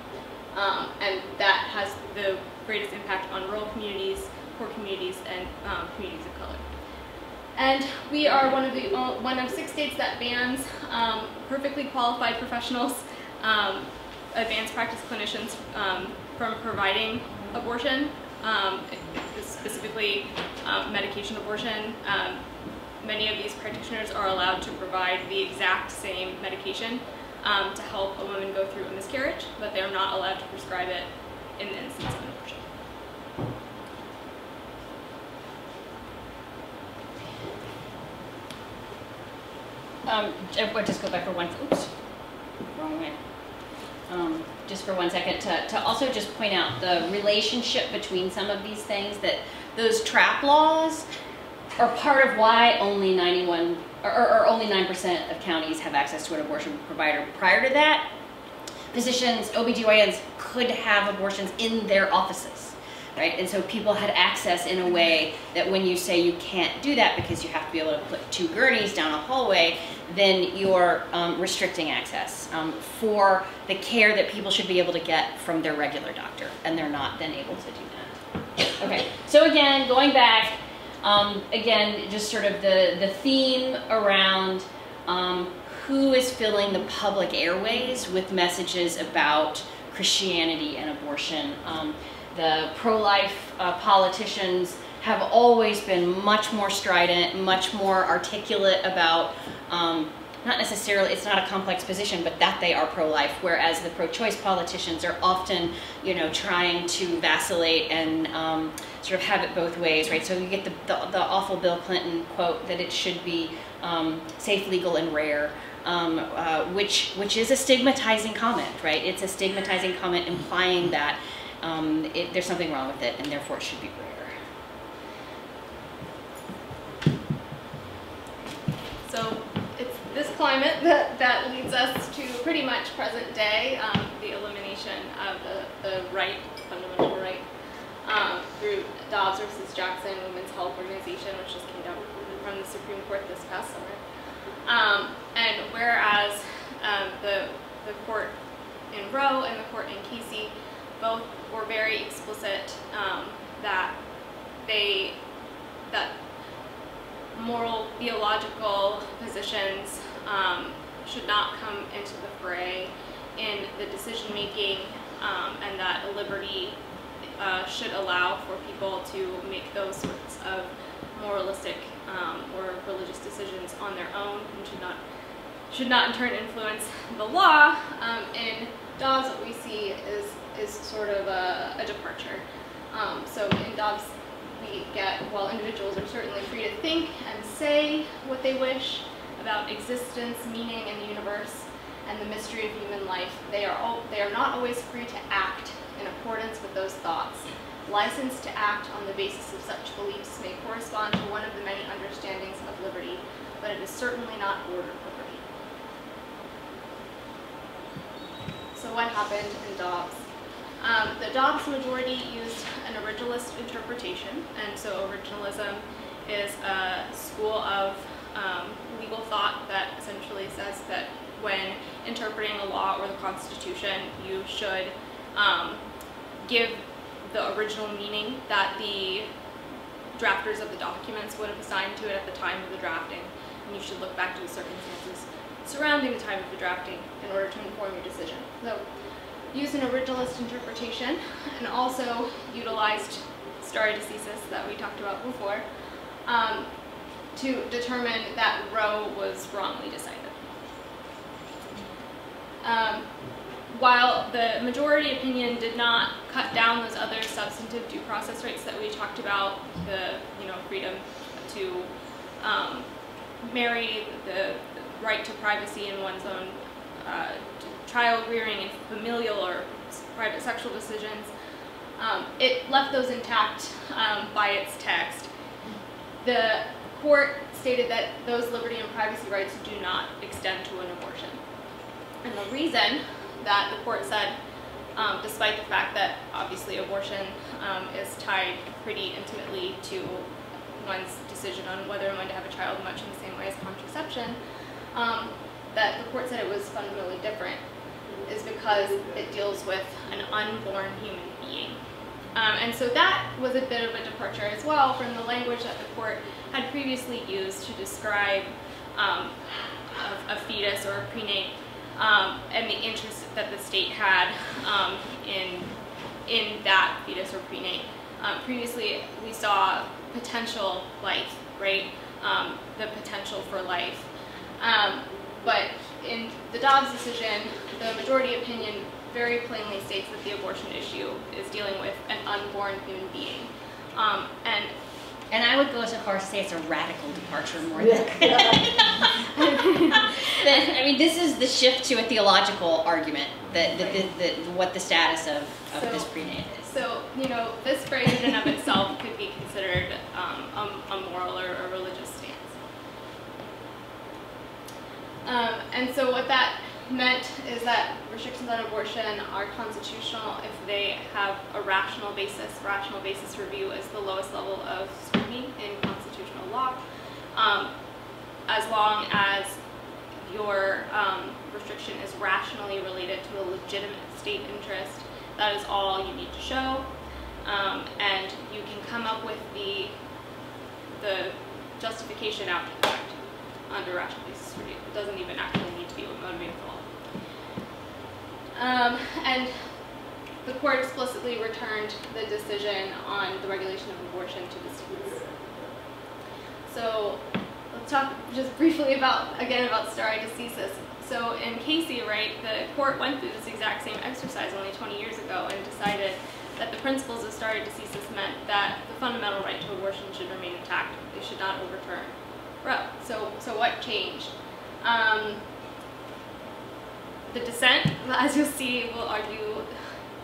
Um, and that has the greatest impact on rural communities, poor communities, and um, communities of color. And we are one of the one of six states that bans um, perfectly qualified professionals, um, advanced practice clinicians um, from providing abortion, um, specifically um, medication abortion. Um, many of these practitioners are allowed to provide the exact same medication to help a woman go through a miscarriage, but they're not allowed to prescribe it in the instance of an abortion. Um, I just go back for one, oops, wrong way. Um, just for one second to, to also just point out the relationship between some of these things that those trap laws are part of why only 91 or, or only 9% of counties have access to an abortion provider. Prior to that, physicians, OBGYNs could have abortions in their offices right? And so people had access in a way that when you say you can't do that because you have to be able to put two gurneys down a hallway, then you're um, restricting access um, for the care that people should be able to get from their regular doctor, and they're not then able to do that. Okay, so again, going back, um, again, just sort of the, the theme around um, who is filling the public airways with messages about Christianity and abortion. Um, the pro-life uh, politicians have always been much more strident, much more articulate about um, not necessarily, it's not a complex position, but that they are pro-life, whereas the pro-choice politicians are often, you know, trying to vacillate and um, sort of have it both ways, right? So you get the, the, the awful Bill Clinton quote that it should be um, safe, legal, and rare. Um, uh, which which is a stigmatizing comment, right? It's a stigmatizing comment implying that um, it, there's something wrong with it and therefore it should be rare. So climate (laughs) that, that leads us to pretty much present day, um, the elimination of the, the right, fundamental right, um, through Dobbs versus Jackson Women's Health Organization, which just came down from the Supreme Court this past summer. Um, and whereas um, the, the court in Roe and the court in Casey both were very explicit um, that they that moral theological positions um, should not come into the fray in the decision making um, and that liberty uh, should allow for people to make those sorts of moralistic um, or religious decisions on their own and should not should not in turn influence the law. Um, in Dobbs, what we see is is sort of a, a departure. Um, so in Dobbs, we get, while individuals are certainly free to think and say what they wish about existence, meaning, and the universe, and the mystery of human life, they are, all, they are not always free to act in accordance with those thoughts. License to act on the basis of such beliefs may correspond to one of the many understandings of liberty, but it is certainly not order liberty. So what happened in Dobbs? Um, the Dobbs majority used an originalist interpretation, and so originalism is a school of um, legal thought that essentially says that when interpreting a law or the Constitution, you should um, give the original meaning that the drafters of the documents would have assigned to it at the time of the drafting, and you should look back to the circumstances surrounding the time of the drafting in order to inform your decision. So, use an originalist interpretation and also utilized stare decisis that we talked about before um, to determine that Roe was wrongly decided. Um, while the majority opinion did not cut down those other substantive due process rights that we talked about, the you know freedom to um, marry, the, the, right to privacy in one's own uh, child rearing and familial or private sexual decisions, um, it left those intact um, by its text. The court stated that those liberty and privacy rights do not extend to an abortion. And the reason that the court said, um, despite the fact that obviously abortion um, is tied pretty intimately to one's decision on whether when to have a child, much in the same way as contraception, um, that the court said it was fundamentally different is because it deals with an unborn human being. Um, and so that was a bit of a departure as well from the language that the court had previously used to describe um, a, a, fetus or a prenate um, and the interest that the state had um, in, in that fetus or prenate. Um, previously, we saw potential life, right? Um, the potential for life. but in the Dobbs decision, the majority opinion very plainly states that the abortion issue is dealing with an unborn human being. Um, and and I would go so far as to say it's a radical departure more than. (laughs) I mean, this is the shift to a theological argument that, that, that, that what the status of, of so, this prenate is. So, you know, this phrase in and of itself could be considered um, a, a, moral or a religious stance. Um, and so, what that meant is that restrictions on abortion are constitutional if they have a rational basis. Rational basis review is the lowest level of scrutiny in constitutional law. Um, as long as your um, restriction is rationally related to a legitimate state interest, that is all you need to show. Um, and you can come up with the, the justification after the fact under rational basis review. It doesn't even actually need to be motivating law. Um, and the court explicitly returned the decision on the regulation of abortion to the states. So let's talk just briefly about, again, about stare decisis. So in Casey, right, the court went through this exact same exercise only 20 years ago and decided that the principles of stare decisis meant that the fundamental right to abortion should remain intact. They should not overturn. So, so what changed? Um, the dissent, as you'll see, will argue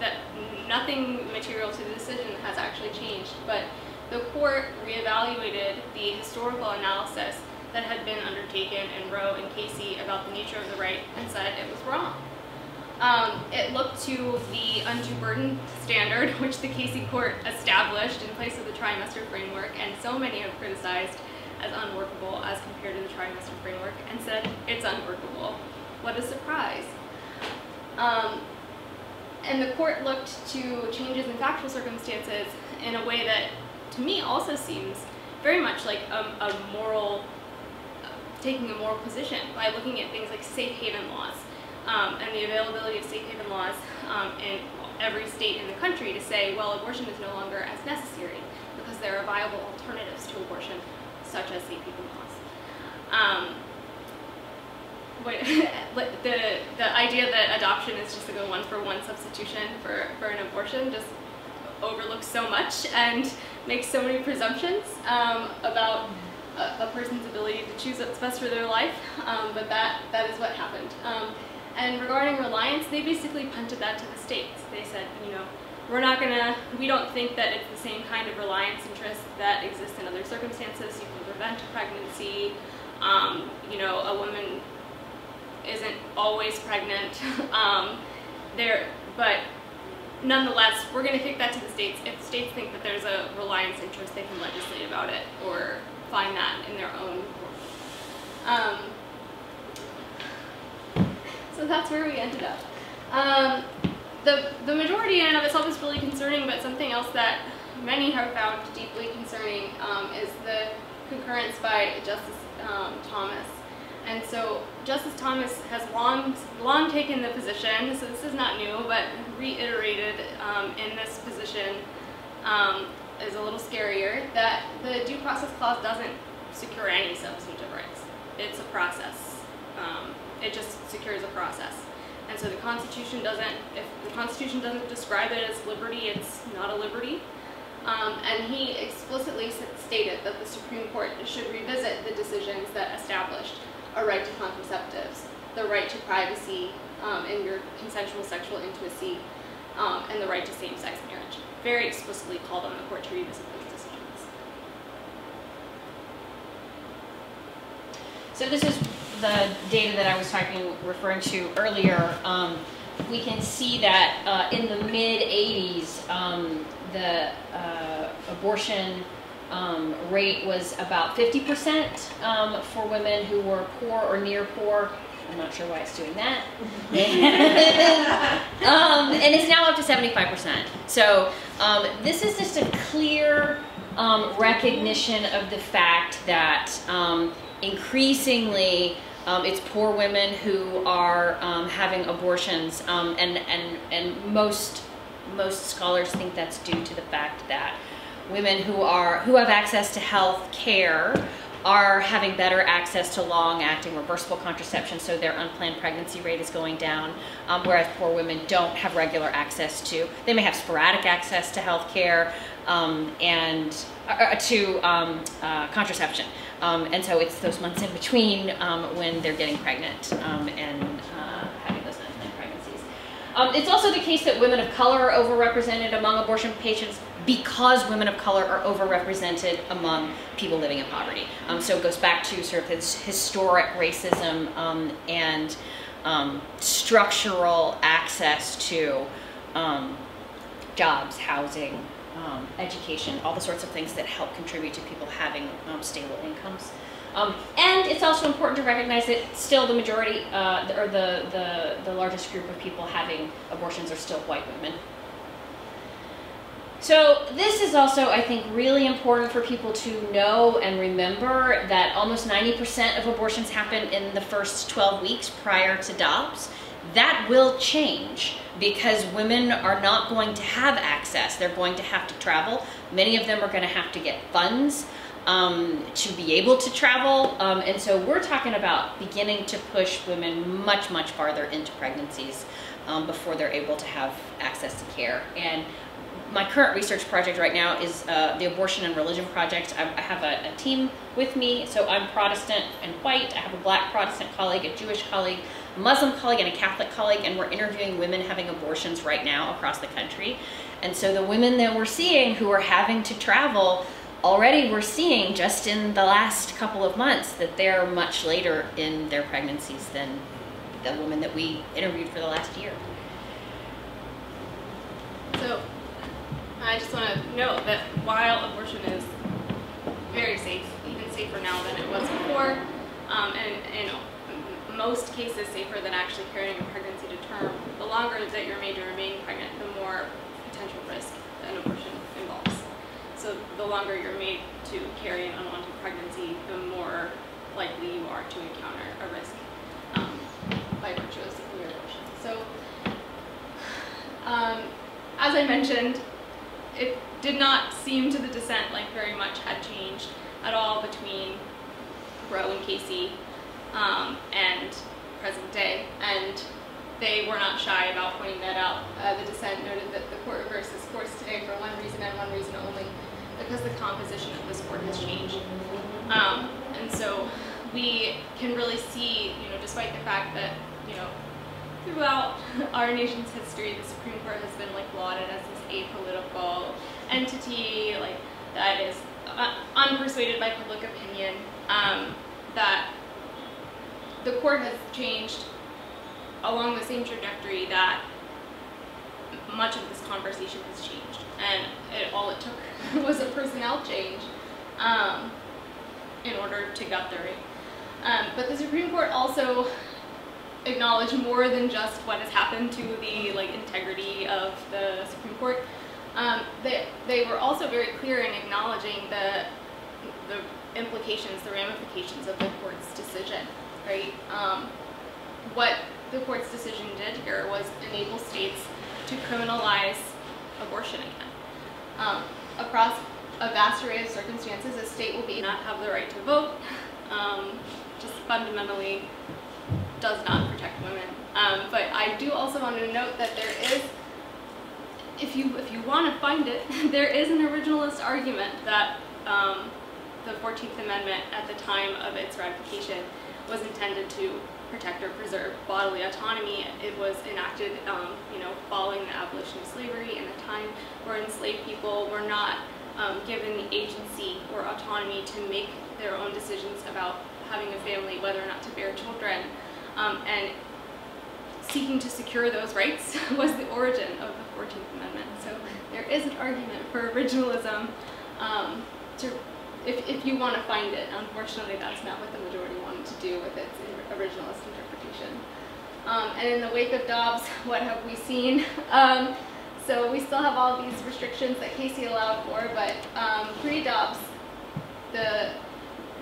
that nothing material to the decision has actually changed, but the court reevaluated the historical analysis that had been undertaken in Roe and Casey about the nature of the right and said it was wrong. Um, it looked to the undue burden standard, (laughs) which the Casey court established in place of the trimester framework, and so many have criticized as unworkable as compared to the trimester framework, and said it's unworkable. What a surprise. Um, and the court looked to changes in factual circumstances in a way that, to me, also seems very much like a, a moral, uh, taking a moral position by looking at things like safe haven laws um, and the availability of safe haven laws um, in every state in the country to say, well, abortion is no longer as necessary because there are viable alternatives to abortion, such as safe haven laws. Um, (laughs) the the idea that adoption is just like a one for one substitution for, for an abortion just overlooks so much and makes so many presumptions um, about a, a, person's ability to choose what's best for their life. Um, but that that is what happened. Um, and regarding reliance, they basically punted that to the states. They said, you know, we're not gonna, we don't think that it's the same kind of reliance interest that exists in other circumstances. You can prevent a pregnancy. Um, you know, a woman isn't always pregnant. (laughs) um, there, but nonetheless, we're going to kick that to the states. If states think that there's a reliance interest, they can legislate about it or find that in their own. Um, so that's where we ended up. Um, the, the majority in and of itself is really concerning, but something else that many have found deeply concerning um, is the concurrence by Justice um, Thomas. And so Justice Thomas has long, long taken the position, so this is not new, but reiterated um, in this position um, is a little scarier, that the due process clause doesn't secure any substantive rights. It's a process. Um, it just secures a process. And so the Constitution doesn't, if the Constitution doesn't describe it as liberty, it's not a liberty. Um, and he explicitly stated that the Supreme Court should revisit the decisions that established a right to contraceptives, the right to privacy um, in your consensual sexual intimacy, um, and the right to same-sex marriage. Very explicitly called on the court to revisit those decisions. So this is the data that I was talking, referring to earlier. Um, we can see that uh, in the mid 80s, um, the uh, abortion um, rate was about 50% um, for women who were poor or near poor. I'm not sure why it's doing that. (laughs) (laughs) um, and it's now up to 75%. So um, this is just a clear um, recognition of the fact that um, increasingly um, it's poor women who are um, having abortions, um, and and and most most scholars think that's due to the fact that women who are who have access to health care are having better access to long-acting reversible contraception, so their unplanned pregnancy rate is going down, um, whereas poor women don't have regular access to, they may have sporadic access to health care um, and uh, uh to um, uh, contraception. Um, and so it's those months in between um, when they're getting pregnant um, and uh, having those unplanned pregnancies. it's also the case that women of color are overrepresented among abortion patients because women of color are overrepresented among people living in poverty. Um, so it goes back to sort of this historic racism um, and um, structural access to um, jobs, housing, um, education, all the sorts of things that help contribute to people having um, stable incomes. and it's also important to recognize that still the majority, uh, or the, the, the largest group of people having abortions are still white women. So this is also, I think, really important for people to know and remember that almost 90% of abortions happen in the first 12 weeks prior to Dobbs. That will change because women are not going to have access. They're going to have to travel. Many of them are going to have to get funds um, to be able to travel. Um, and so we're talking about beginning to push women much, much farther into pregnancies um, before they're able to have access to care. And my current research project right now is uh, the Abortion and Religion Project. I, I have a, a, team with me, so I'm Protestant and white. I have a black Protestant colleague, a Jewish colleague, a Muslim colleague, and a Catholic colleague, and we're interviewing women having abortions right now across the country. And so the women that we're seeing who are having to travel, already we're seeing just in the last couple of months that they're much later in their pregnancies than the women that we interviewed for the last year. So I just want to note that while abortion is very safe, even safer now than it was before, um, and in most cases safer than actually carrying a pregnancy to term, the longer that you're made to remain pregnant, the more potential risk an abortion involves. So the longer you're made to carry an unwanted pregnancy, the more likely you are to encounter a risk um, by virtue of your abortion. So, um, as I mentioned, it did not seem to the dissent like very much had changed at all between Roe and Casey um, and present day, and they were not shy about pointing that out. Uh, the dissent noted that the court reversed its course today for one reason and one reason only, because the composition of this court has changed. Um, and so we can really see, you know, despite the fact that, you know, throughout our nation's history, the Supreme Court has been like lauded as this apolitical entity, like that is uh, unpersuaded by public opinion. Um, that the court has changed along the same trajectory that much of this conversation has changed, and it, all it took (laughs) was a personnel change um, in order to gut the right. Um, but the Supreme Court also acknowledged more than just what has happened to the like integrity of the Supreme Court. Um, they, they were also very clear in acknowledging the, the implications, the ramifications of the court's decision, right? Um, what the court's decision did here was enable states to criminalize abortion again. Um, across a vast array of circumstances, a state will be not have the right to vote, (laughs) um, just fundamentally does not protect women. Um, but I do also want to note that there is, if you if you want to find it, (laughs) there is an originalist argument that um, the 14th Amendment at the time of its ratification was intended to protect or preserve bodily autonomy. It was enacted, um, you know, following the abolition of slavery in a time where enslaved people were not um, given the agency or autonomy to make their own decisions about having a family, whether or not to bear children. Um, and seeking to secure those rights (laughs) was the origin of the 14th Amendment. So there is an argument for originalism um, to, if, if you want to find it. Unfortunately, that's not what the majority wanted to do with its originalist interpretation. Um, and in the wake of Dobbs, (laughs) what have we seen? Um, so we still have all these restrictions that Casey allowed for, but um, pre-Dobbs, the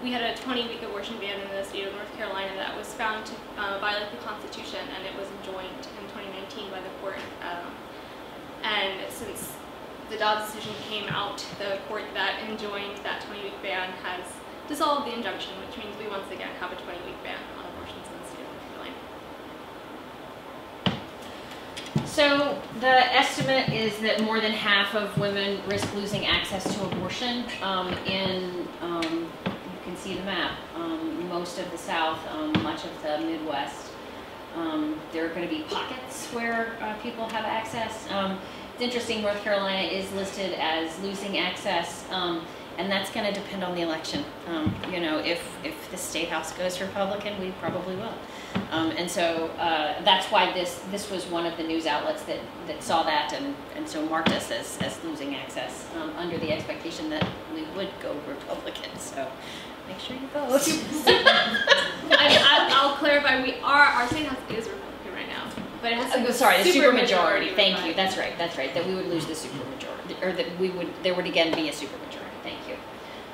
we had a 20-week abortion ban in the state of North Carolina that was found to uh, violate the Constitution, and it was enjoined in 2019 by the court. Um, and since the Dobbs decision came out, the court that enjoined that 20-week ban has dissolved the injunction, which means we once again have a 20-week ban on abortions in the state of North Carolina. So the estimate is that more than half of women risk losing access to abortion um, in um, can see the map. Um, most of the South, um, much of the Midwest. Um, there are going to be pockets where uh, people have access. Um, it's interesting, North Carolina is listed as losing access, um, and that's going to depend on the election. You know, if, if the state house goes Republican, we probably will. and so uh, that's why this this was one of the news outlets that, that saw that and, and so marked us as, as losing access under the expectation that we would go Republican. So make sure you vote. (laughs) I, will clarify. We are our state house is Republican right now, but it has to oh, sorry, the super majority. Thank you. That's right. That's right. That we would lose the super majority, or that we would there would again be a super majority. Thank you.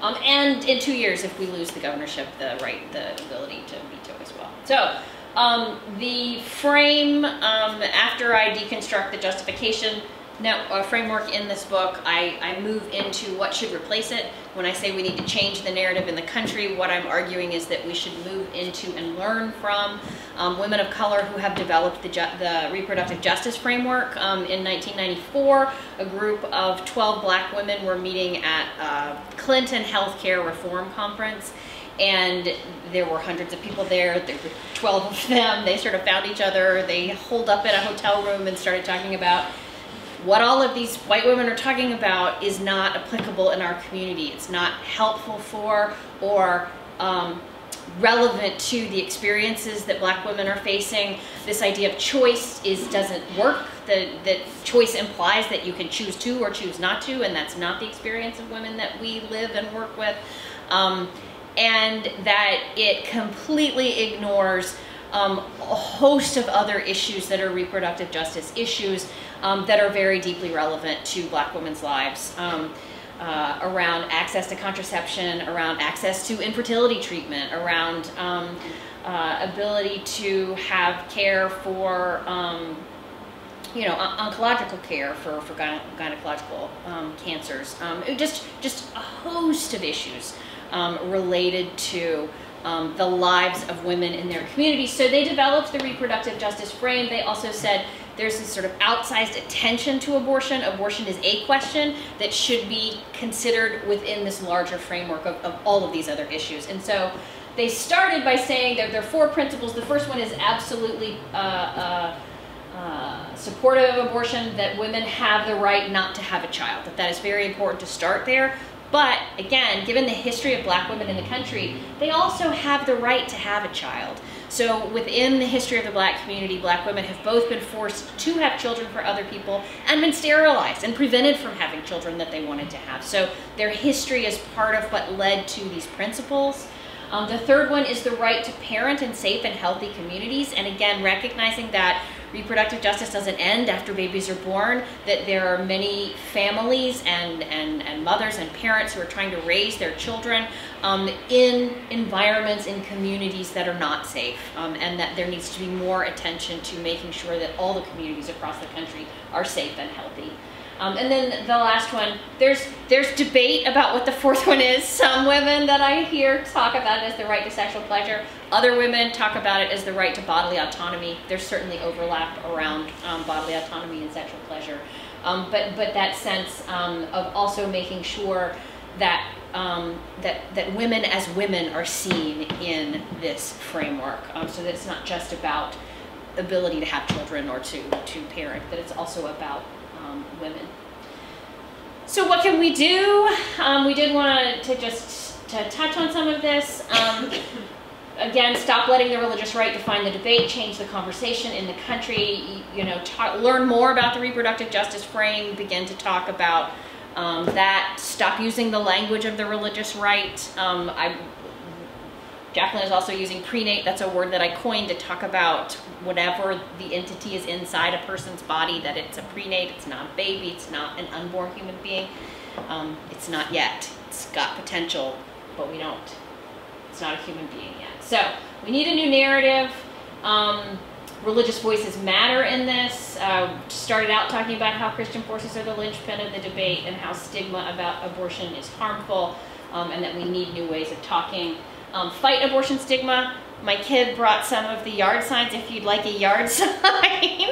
Um, and in two years, if we lose the governorship, the right, the ability to veto as well. So. Um, the frame, um, after I deconstruct the justification, now, a framework in this book, I, I move into what should replace it. When I say we need to change the narrative in the country, what I'm arguing is that we should move into and learn from um, women of color who have developed the, the reproductive justice framework. Um, in 1994, a group of 12 black women were meeting at a Clinton Healthcare Reform Conference and there were hundreds of people there. There were 12 of them. They sort of found each other. They holed up in a hotel room and started talking about what all of these white women are talking about is not applicable in our community. It's not helpful for or um, relevant to the experiences that black women are facing. This idea of choice is doesn't work. The, that choice implies that you can choose to or choose not to, and that's not the experience of women that we live and work with. Um, and that it completely ignores um, a host of other issues that are reproductive justice issues um, that are very deeply relevant to black women's lives. Um, uh, around access to contraception, around access to infertility treatment, around um, uh, ability to have care for, um, you know, oncological care for, for gyne gynecological um, cancers. Um, just, just a host of issues related to um, the lives of women in their community. So they developed the reproductive justice frame. They also said there's this sort of outsized attention to abortion. Abortion is a question that should be considered within this larger framework of, of all of these other issues. And so they started by saying that there are four principles. The first one is absolutely uh, uh, uh, supportive of abortion, that women have the right not to have a child, that that is very important to start there. But again, given the history of black women in the country, they also have the right to have a child. So within the history of the black community, black women have both been forced to have children for other people and been sterilized and prevented from having children that they wanted to have. So their history is part of what led to these principles. Um, the third one is the right to parent in safe and healthy communities. And again, recognizing that reproductive justice doesn't end after babies are born, that there are many families and, and, and mothers and parents who are trying to raise their children um, in environments, in communities that are not safe, um, and that there needs to be more attention to making sure that all the communities across the country are safe and healthy. Um, and then the last one, there's there's debate about what the fourth (laughs) one is. Some women that I hear talk about it as the right to sexual pleasure. Other women talk about it as the right to bodily autonomy. There's certainly overlap around um, bodily autonomy and sexual pleasure. Um, but but that sense um, of also making sure that um, that that women as women are seen in this framework, um, so that it's not just about ability to have children or to to parent, that it's also about um, women. So what can we do? We did want to just to touch on some of this. Again, stop letting the religious right define the debate, change the conversation in the country, you know, talk, learn more about the reproductive justice frame, begin to talk about um, that, stop using the language of the religious right. Um, I Jaclyn is also using prenate. That's a word that I coined to talk about whatever the entity is inside a person's body, that it's a prenate, it's not a baby, it's not an unborn human being. Um, it's not yet. It's got potential, but we don't. It's not a human being yet. So we need a new narrative. Um, religious voices matter in this. Uh, started out talking about how Christian forces are the linchpin of the debate and how stigma about abortion is harmful um, and that we need new ways of talking um, fight abortion stigma. My kid brought some of the yard signs if you'd like a yard (laughs) sign.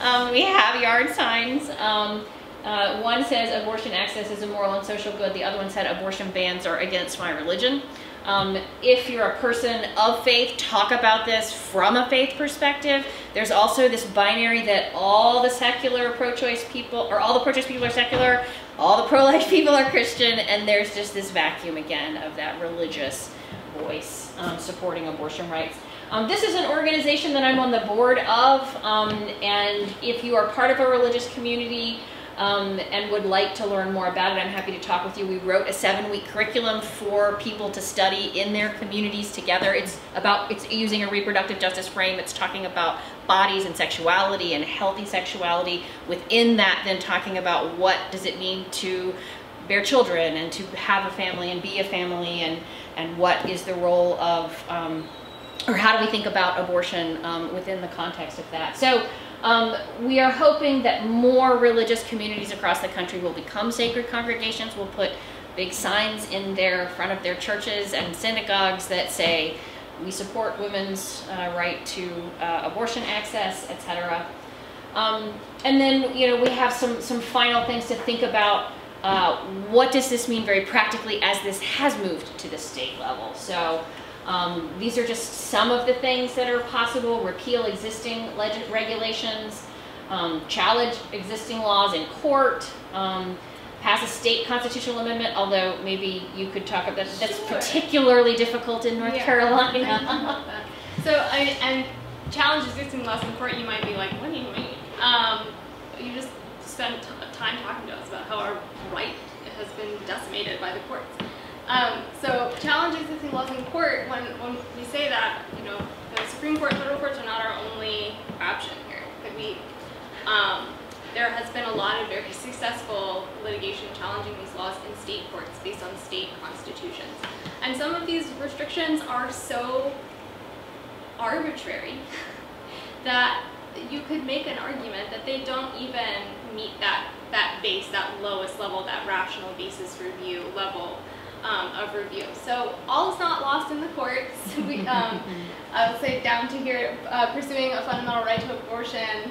um, we have yard signs. Um, uh, one says abortion access is a moral and social good. The other one said abortion bans are against my religion. Um, if you're a person of faith, talk about this from a faith perspective. There's also this binary that all the secular pro-choice people, or all the pro-choice people are secular, all the pro-life (laughs) people are Christian, and there's just this vacuum again of that religious voice um, supporting abortion rights. Um, this is an organization that I'm on the board of, um, and if you are part of a religious community um, and would like to learn more about it, I'm happy to talk with you. We wrote a seven-week curriculum for people to study in their communities together. It's about it's using a reproductive justice frame. It's talking about bodies and sexuality and healthy sexuality. Within that, then talking about what does it mean to bear children and to have a family and be a family and and what is the role of, um, or how do we think about abortion um, within the context of that. So um, we are hoping that more religious communities across the country will become sacred congregations, will put big signs in their front of their churches and synagogues that say, we support women's uh, right to uh, abortion access, etc. Um, and then, you know, we have some, some final things to think about uh, what does this mean very practically as this has moved to the state level? So um, these are just some of the things that are possible. Repeal existing regulations, um, challenge existing laws in court, um, pass a state constitutional amendment, although maybe you could talk about that. That's sure. particularly difficult in North yeah. Carolina. so, I, and challenge existing laws in court, you might be like, what do you mean? Um, you just spend time talking to us about how our right has been decimated by the courts. Um, so challenge existing laws in court, when, when we say that, you know, the Supreme Court, federal courts are not our only option here. That we, um, there has been a lot of very (laughs) successful litigation challenging these laws in state courts based on state constitutions. And some of these restrictions are so arbitrary (laughs) that you could make an argument that they don't even meet that that base, that lowest level, that rational basis review level um, of review. So all is not lost in the courts. (laughs) we, um, I would say down to here, uh, pursuing a fundamental right to abortion,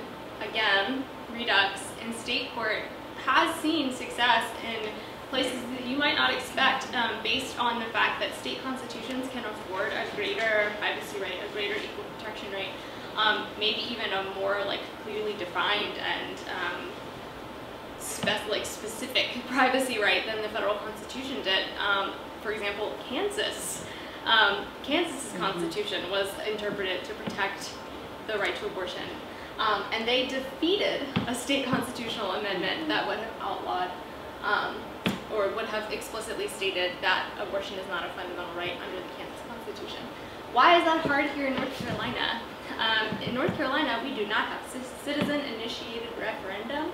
again, redux in state court has seen success in places that you might not expect um, based on the fact that state constitutions can afford a greater privacy right, a greater equal protection right, um, maybe even a more like clearly defined and spec like specific privacy right than the federal constitution did. Um, for example, Kansas Um, Kansas's constitution was interpreted to protect the right to abortion, um, and they defeated a state constitutional amendment that would have outlawed um, or would have explicitly stated that abortion is not a fundamental right under the Kansas Constitution. Why is that hard here in North Carolina? Um, in North Carolina, we do not have citizen-initiated referendum.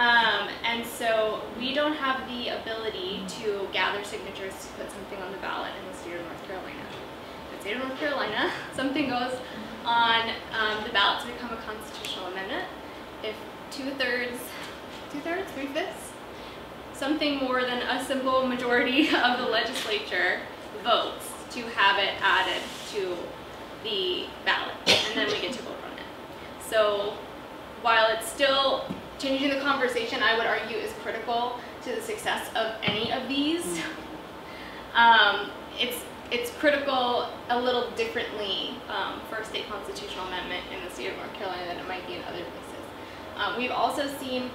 Um, and so we don't have the ability to gather signatures to put something on the ballot in the state of North Carolina. In the state of North Carolina, (laughs) something goes on um, the ballot to become a constitutional amendment. If two-thirds, two-thirds, three-fifths, something more than a simple majority (laughs) of the legislature votes to have it added to the ballot, and then we get to vote on it. So while it's still changing the conversation, I would argue is critical to the success of any of these. Um, it's it's critical a little differently um, for a state constitutional amendment in the state of North Carolina than it might be in other places. Um, we've also seen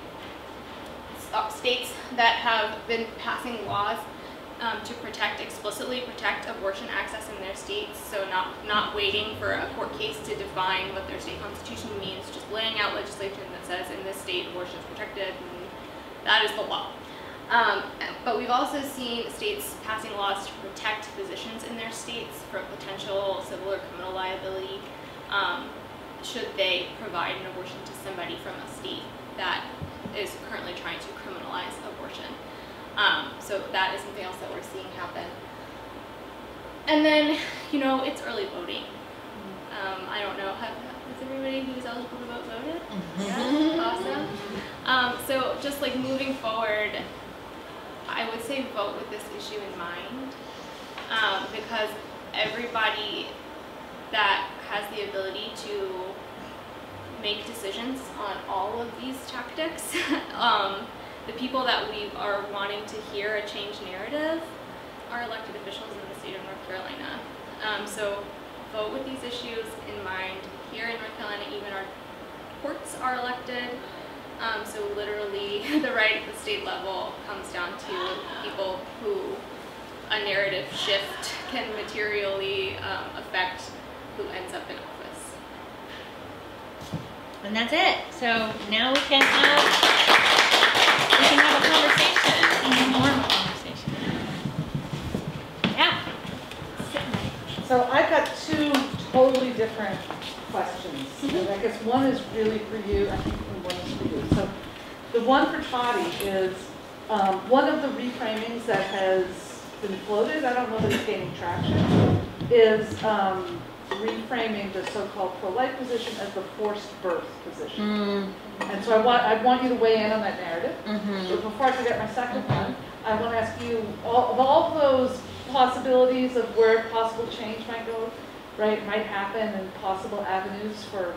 uh, states that have been passing laws um, to protect, explicitly protect abortion access in their states. So not, not waiting for a court case to define what their state constitution means, just laying out legislation that says in this state abortion is protected and that is the law. Um, but we've also seen states passing laws to protect physicians in their states from potential civil or criminal liability um, should they provide an abortion to somebody from a state that is currently trying to criminalize abortion. Um, so that is something else that we're seeing happen. And then, you know, it's early voting. Um, I don't know, have, has everybody who's eligible to vote voted? Yeah, awesome. Um, so just like moving forward, I would say vote with this issue in mind um, because everybody that has the ability to make decisions on all of these tactics, (laughs) um, the people that we are wanting to hear a change narrative are elected officials in the state of North Carolina. Um, so vote with these issues in mind. Here in North Carolina, even our courts are elected. Um, so literally, (laughs) the right at the state level comes down to people who a narrative shift can materially um, affect who ends up in office. And that's it. So now we can have we can have a conversation, conversation. Yeah. So I've got two totally different questions. And I guess one is really for you, I think one is for you. So the one for Toddy is, um, one of the reframings that has been floated, I don't know that it's gaining traction, is um, reframing the so-called pro-life position as the forced birth position. Mm, And so I want, I want you to weigh in on that narrative. mm-hmm. But before I forget my second one, I want to ask you, all, of all those possibilities of where possible change might go, right, might happen and possible avenues for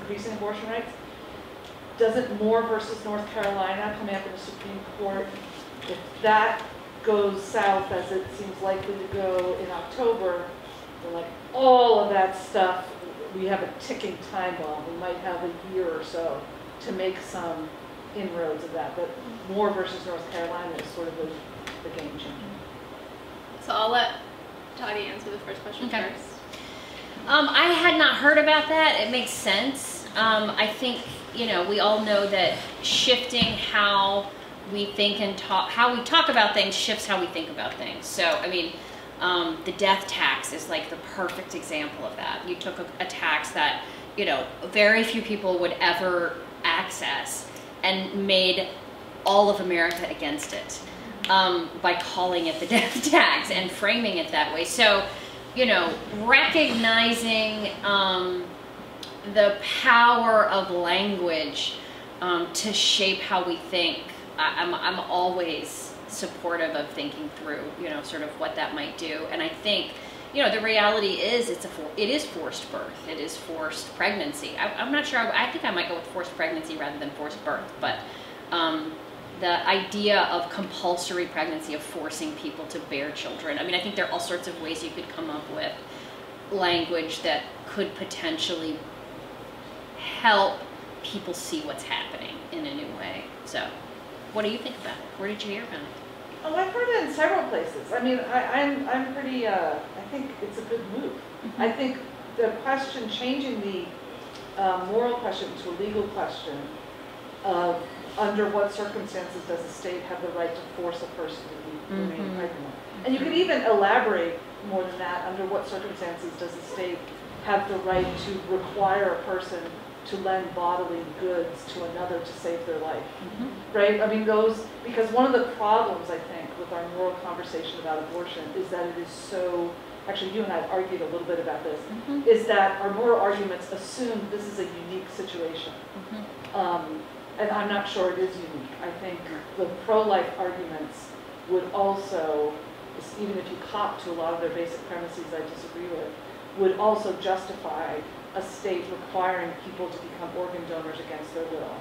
increasing abortion rights, doesn't Moore versus North Carolina coming up in the Supreme Court, if that goes south as it seems likely to go in October, like all of that stuff, we have a ticking time bomb. We might have a year or so to make some inroads of that. But Moore versus North Carolina is sort of the, the game changer. So I'll let Toddy answer the first question Okay. first. Um, I had not heard about that. It makes sense. Um, I think you know we all know that shifting how we think and talk, how we talk about things, shifts how we think about things. So I mean, um, the death tax is like the perfect example of that. You took a, a tax that you know very few people would ever access, and made all of America against it um, by calling it the (laughs) death tax and framing it that way. So, you know, recognizing um, the power of language um, to shape how we think, I, I'm, I'm always supportive of thinking through, you know, sort of what that might do. And I think, you know, the reality is it's a for, it is forced birth. It is forced pregnancy. I, I'm not sure. I, I think I might go with forced pregnancy rather than forced birth. But um, the idea of compulsory pregnancy, of forcing people to bear children. I mean, I think there are all sorts of ways you could come up with language that could potentially help people see what's happening in a new way. So, what do you think about it? Where did you hear about it? Oh, I've heard it in several places. I mean, I, I'm, I'm pretty, uh, I think it's a good move. I think the question, changing the uh, moral question to a legal question of under what circumstances does a state have the right to force a person to be remain Mhm. pregnant? And you could even elaborate more than that, under what circumstances does a state have the right to require a person to lend bodily goods to another to save their life? right? I mean, those, because one of the problems, I think, with our moral conversation about abortion is that it is so, actually, you and I have argued a little bit about this, Mhm. is that our moral arguments assume this is a unique situation. Mhm. Um, and I'm not sure it is unique. I think the pro-life arguments would also, even if you cop to a lot of their basic premises I disagree with, would also justify a state requiring people to become organ donors against their will.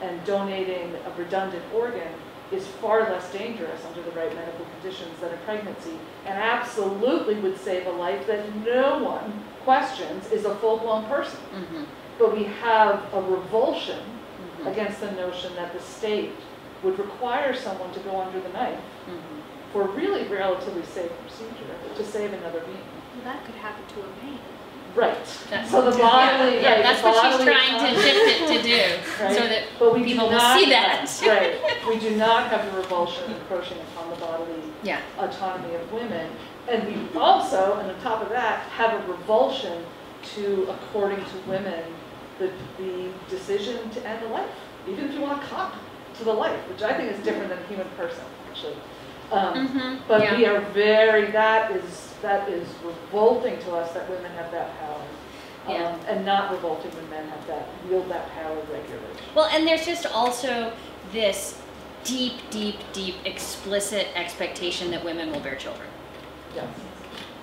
And donating a redundant organ is far less dangerous under the right medical conditions than a pregnancy, and absolutely would save a life that no one questions is a full-blown person. Mhm. But we have a revulsion Mhm. against the notion that the state would require someone to go under the knife Mhm. for a really relatively safe procedure to save another being. Well, that could happen to a man. Right. That's- So the bodily, Yeah, right, the that's what she's trying to shift it to do, (laughs) so that But we people will see that. Right, (laughs) we do not have the revulsion encroaching upon the bodily Yeah. autonomy of women. And we also, and on top of that, have a revulsion to according to women, the, the decision to end a life, even if you want to cop to the life, which I think is different than a human person, actually. Um, Mhm. But Yeah. we are very, that is, that is revolting to us that women have that power. Yeah. Um, And not revolting when men have that, wield that power regularly. Well, and there's just also this deep, deep, deep explicit expectation that women will bear children. Yes.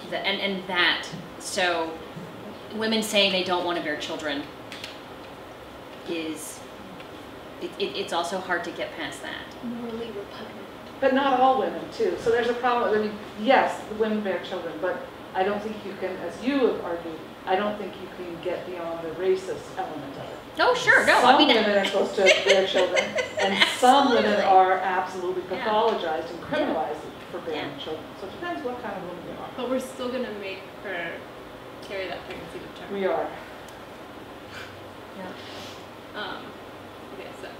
The- And, and that, so women saying they don't want to bear children is, it, it, it's also hard to get past that. Morally repugnant. But not all women too. So there's a problem. I mean, yes, the women bear children, but I don't think you can, as you have argued, I don't think you can get beyond the racist element of it. Oh, sure, no, I some mean. women are supposed to (laughs) bear children, and some women are absolutely Yeah. pathologized and criminalized for bearing Yeah. children. So it depends what kind of woman you are. But we're still gonna make her carry that pregnancy to term. We are. Um, okay,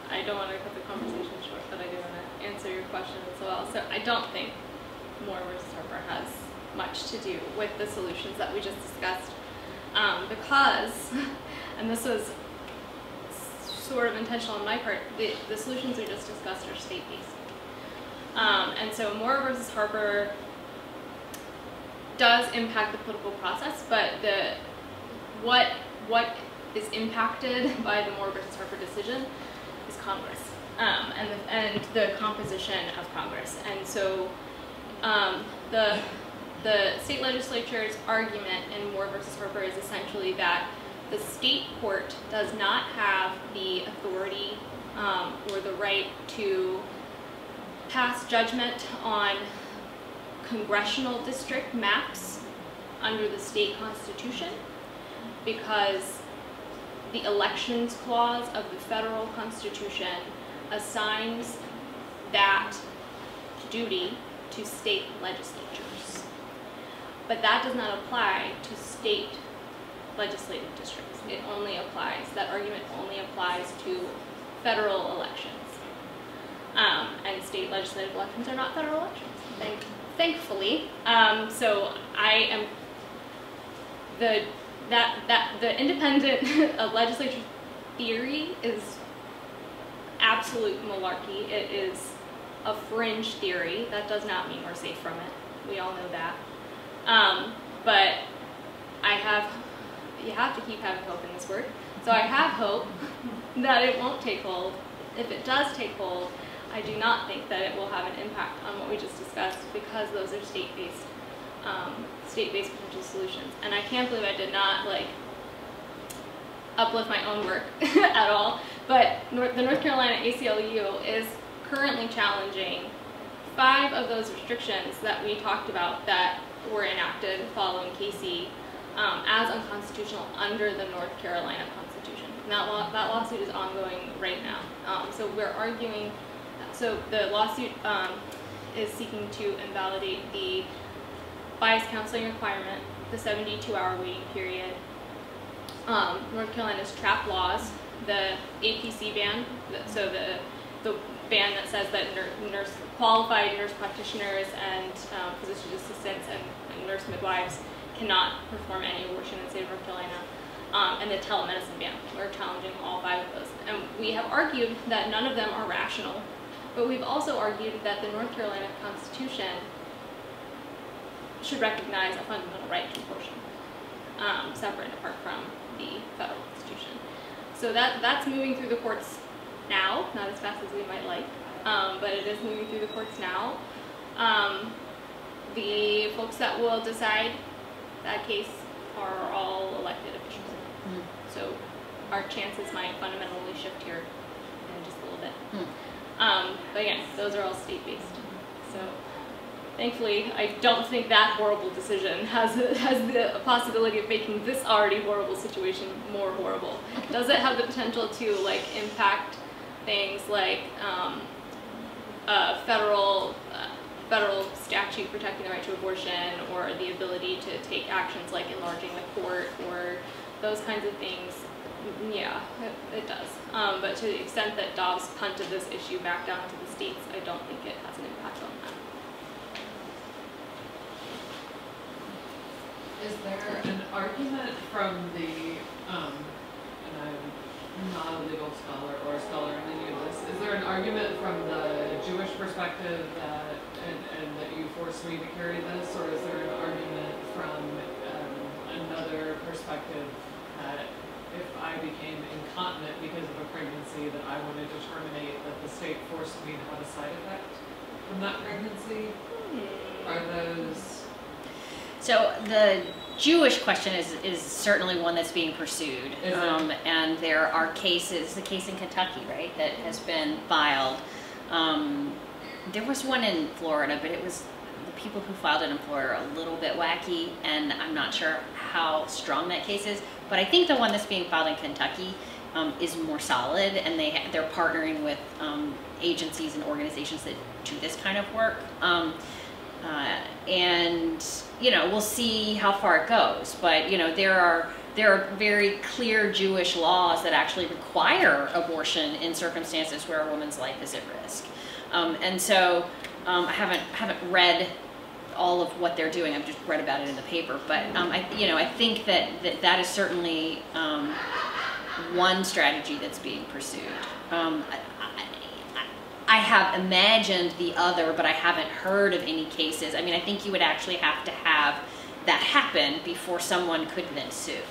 I don't want to cut the conversation short, but I do want to answer your question as well. So I don't think Moore versus Harper has much to do with the solutions that we just discussed, um, because, and this was sort of intentional on my part, the, the solutions we just discussed are state-based. Um, and so Moore versus Harper does impact the political process, but the what what is impacted (laughs) by the Moore versus Harper decision is Congress um, and the, and the composition of Congress. And so um, the the state legislature's argument in Moore versus Harper is essentially that the state court does not have the authority um, or the right to pass judgment on congressional district maps under the state constitution because the elections clause of the federal constitution assigns that duty to state legislatures. But that does not apply to state legislative districts. It only applies, that argument only applies to federal elections. Um, and state legislative elections are not federal elections, thank, thankfully. Um, so I am the that that the independent (laughs) uh, legislature theory is absolute malarkey. It is a fringe theory. That does not mean we're safe from it. We all know that. Um, but I have you have to keep having hope in this work. So I have hope (laughs) that it won't take hold. If it does take hold, I do not think that it will have an impact on what we just discussed because those are state-based um, state-based potential solutions. And I can't believe I did not like uplift my own work (laughs) at all. But North, the North Carolina ACLU is currently challenging five of those restrictions that we talked about that were enacted following Casey um, as unconstitutional under the North Carolina Constitution. And that, law, that lawsuit is ongoing right now. Um, so we're arguing, so the lawsuit um, is seeking to invalidate the bias counseling requirement, the 72 hour waiting period, um, North Carolina's trap laws, the APC ban, so the, the ban that says that nurse, qualified nurse practitioners and um, physician assistants and, and nurse midwives cannot perform any abortion in the state of North Carolina. Um, and the telemedicine ban. We're challenging all five of those. And we have argued that none of them are rational, but we've also argued that the North Carolina Constitution should recognize a fundamental right to abortion, um, separate and apart from the federal constitution. So that that's moving through the courts now, not as fast as we might like, um, but it is moving through the courts now. Um, the folks that will decide that case are all elected officials. Mm. So our chances might fundamentally shift here in just a little bit. Hmm. Um, but again, those are all state-based. So thankfully, I don't think that horrible decision has has the possibility of making this already horrible situation more horrible. Does it have the potential to like impact things like um, a federal uh, federal statute protecting the right to abortion, or the ability to take actions like enlarging the court, or those kinds of things? Yeah, it, it does. Um, but to the extent that Dobbs punted this issue back down to the states, I don't think it has an impact on that. Is there an argument from the, um, and I'm not a legal scholar or a scholar in any of this, is there an argument from the Jewish perspective that, and, and that you forced me to carry this, or is there an argument from, um, another perspective that if I became incontinent because of a pregnancy, that I wanted to terminate, that the state forced me to have a side effect from that pregnancy? Are those, So the Jewish question is, is certainly one that's being pursued. Um, and there are cases, the case in Kentucky, right, that has been filed. Um, there was one in Florida, but it was, the people who filed it in Florida are a little bit wacky, and I'm not sure how strong that case is. But I think the one that's being filed in Kentucky um, is more solid, and they they're partnering with um, agencies and organizations that do this kind of work. Um, uh, and you know we'll see how far it goes. But you know there are there are very clear jewish laws that actually require abortion in circumstances where a woman's life is at risk. Um, and so um, i haven't haven't read all of what they're doing. I've just read about it in the paper. But um, i you know i think that that, that is certainly um, one strategy that's being pursued. Um, I, I, I have imagined the other, but I haven't heard of any cases. I mean, I think you would actually have to have that happen before someone could then sue.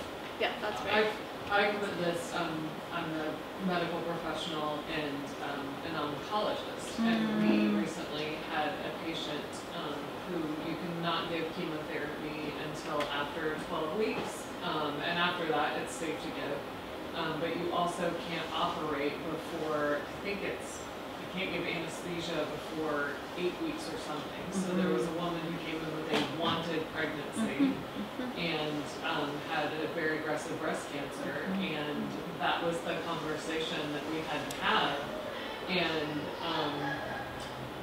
Yeah, that's right. I put this, um, I'm a medical professional and, um, an oncologist. And Mm. we recently had a patient, um, who you cannot give chemotherapy until after twelve weeks. Um, and after that, it's safe to give. Um, but you also can't operate before, I think it's, you can't give anesthesia before eight weeks or something. So there was a woman who came in with a wanted pregnancy and um, had a very aggressive breast cancer, and that was the conversation that we had have. And um,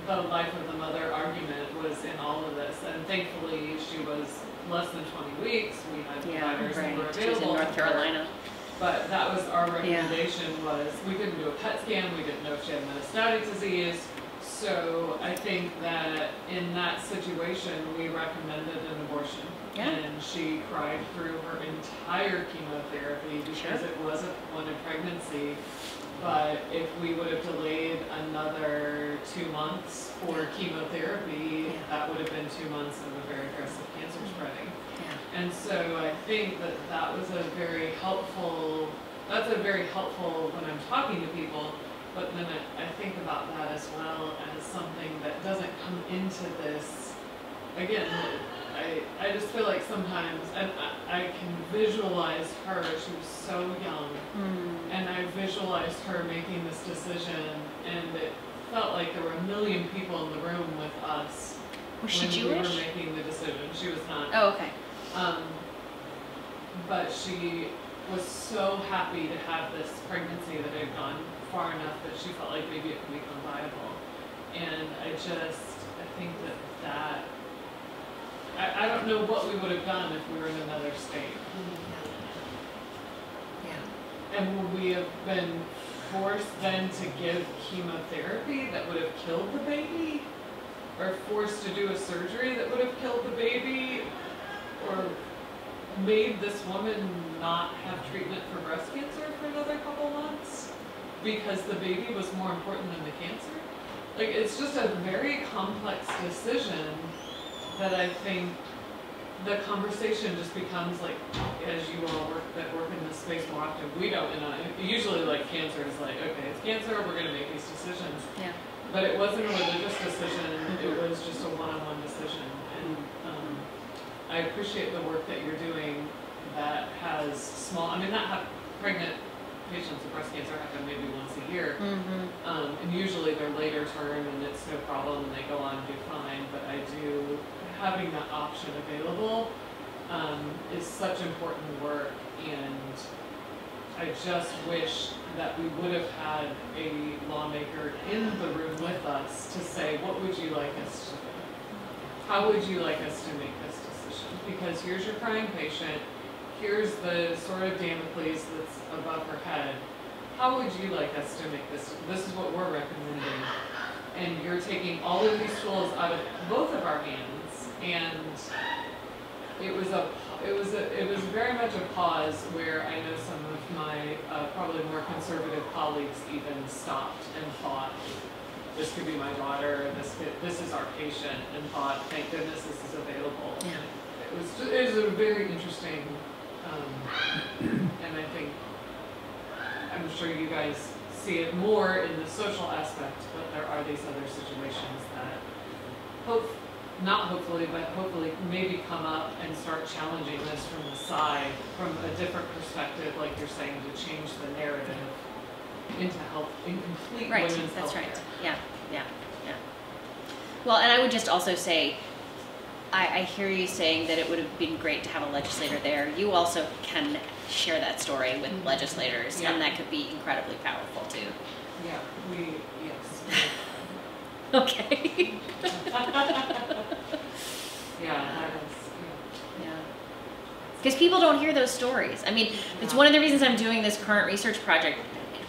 the life of the mother argument was in all of this, and thankfully she was less than 20 weeks. We had providers who were right. She's available. in North. Carolina. But that was our recommendation was, we couldn't do a PET scan, we didn't know if she had metastatic disease. So I think that in that situation, we recommended an abortion. Yeah. And she cried through her entire chemotherapy because Sure. it was a wanted pregnancy. But if we would have delayed another two months for chemotherapy, Yeah. that would have been two months of a very aggressive cancer spreading. Yeah. And so I think that that was a very helpful, that's a very helpful when I'm talking to people, but then I, I think about that as well as something that doesn't come into this. Again, I, I just feel like sometimes, and I, I can visualize her, she was so young, Mm. and I visualized her making this decision, and it felt like there were a million people in the room with us Was she when we were Jewish? making the decision. She was not. Oh, okay. Um, but she was so happy to have this pregnancy that had gone far enough that she felt like maybe it could become viable. And I just, I think that that, I, I don't know what we would have done if we were in another state. Yeah. And would we have been forced then to give chemotherapy that would have killed the baby? Or forced to do a surgery that would have killed the baby? Or made this woman not have treatment for breast cancer for another couple months? Because the baby was more important than the cancer? Like, it's just a very complex decision that I think the conversation just becomes like, as you all work that work in this space more often, we don't. And I, usually, like cancer is like, okay, it's cancer. We're going to make these decisions. Yeah. But it wasn't a religious decision. It was just a one-on-one decision. I appreciate the work that you're doing. That has small. I mean, not have pregnant patients with breast cancer happen maybe once a year. Mm-hmm. Um, and usually they're later term and it's no problem and they go on and do fine, but I do, having that option available, um, is such important work and I just wish that we would have had a lawmaker in the room with us to say, what would you like us to do? How would you like us to make this? Because here's your crying patient, here's the sort of Damocles that's above her head. How would you like us to make this? This is what we're recommending. And you're taking all of these tools out of both of our hands. And it was a, it was a, it was very much a pause where I know some of my uh, probably more conservative colleagues even stopped and thought, this could be my daughter, this could, this is our patient, and thought, thank goodness this is available. Yeah. It was, ju- it was a very interesting, um, and I think, I'm sure you guys see it more in the social aspect, but there are these other situations that hope, not hopefully, but hopefully maybe come up and start challenging this from the side, from a different perspective, like you're saying, to change the narrative into health, in complete Right, women's healthcare. that's right. Yeah, yeah, yeah. Well, and I would just also say, I, I hear you saying that it would have been great to have a legislator there. You also can share that story with legislators, Yeah. and that could be incredibly powerful too. Yeah, we, yes. (laughs) Okay. (laughs) Yeah, Yeah. Because people don't hear those stories. I mean, it's one of the reasons I'm doing this current research project,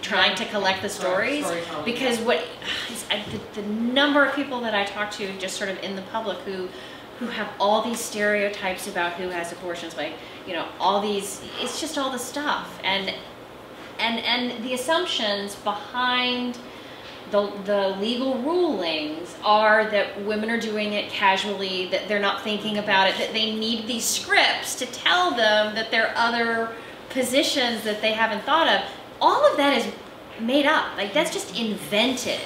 trying to collect the stories. Because what (sighs) is, I, the, the number of people that I talk to, just sort of in the public, who who have all these stereotypes about who has abortions, like you know, all these. It's just all the stuff, and and and the assumptions behind the, the legal rulings are that women are doing it casually, that they're not thinking about it, that they need these scripts to tell them that there are other positions that they haven't thought of. All of that is made up. Like that's just invented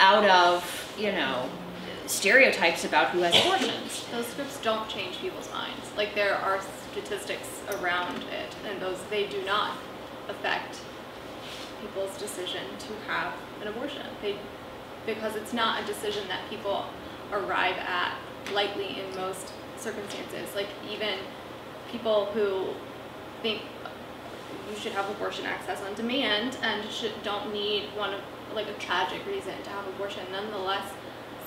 out of, you know, stereotypes about who has abortions. Those scripts don't change people's minds. Like there are statistics around it, and those they do not affect people's decision to have an abortion. They because it's not a decision that people arrive at lightly in most circumstances. Like even people who think you should have abortion access on demand and should don't need one of like a tragic reason to have abortion nonetheless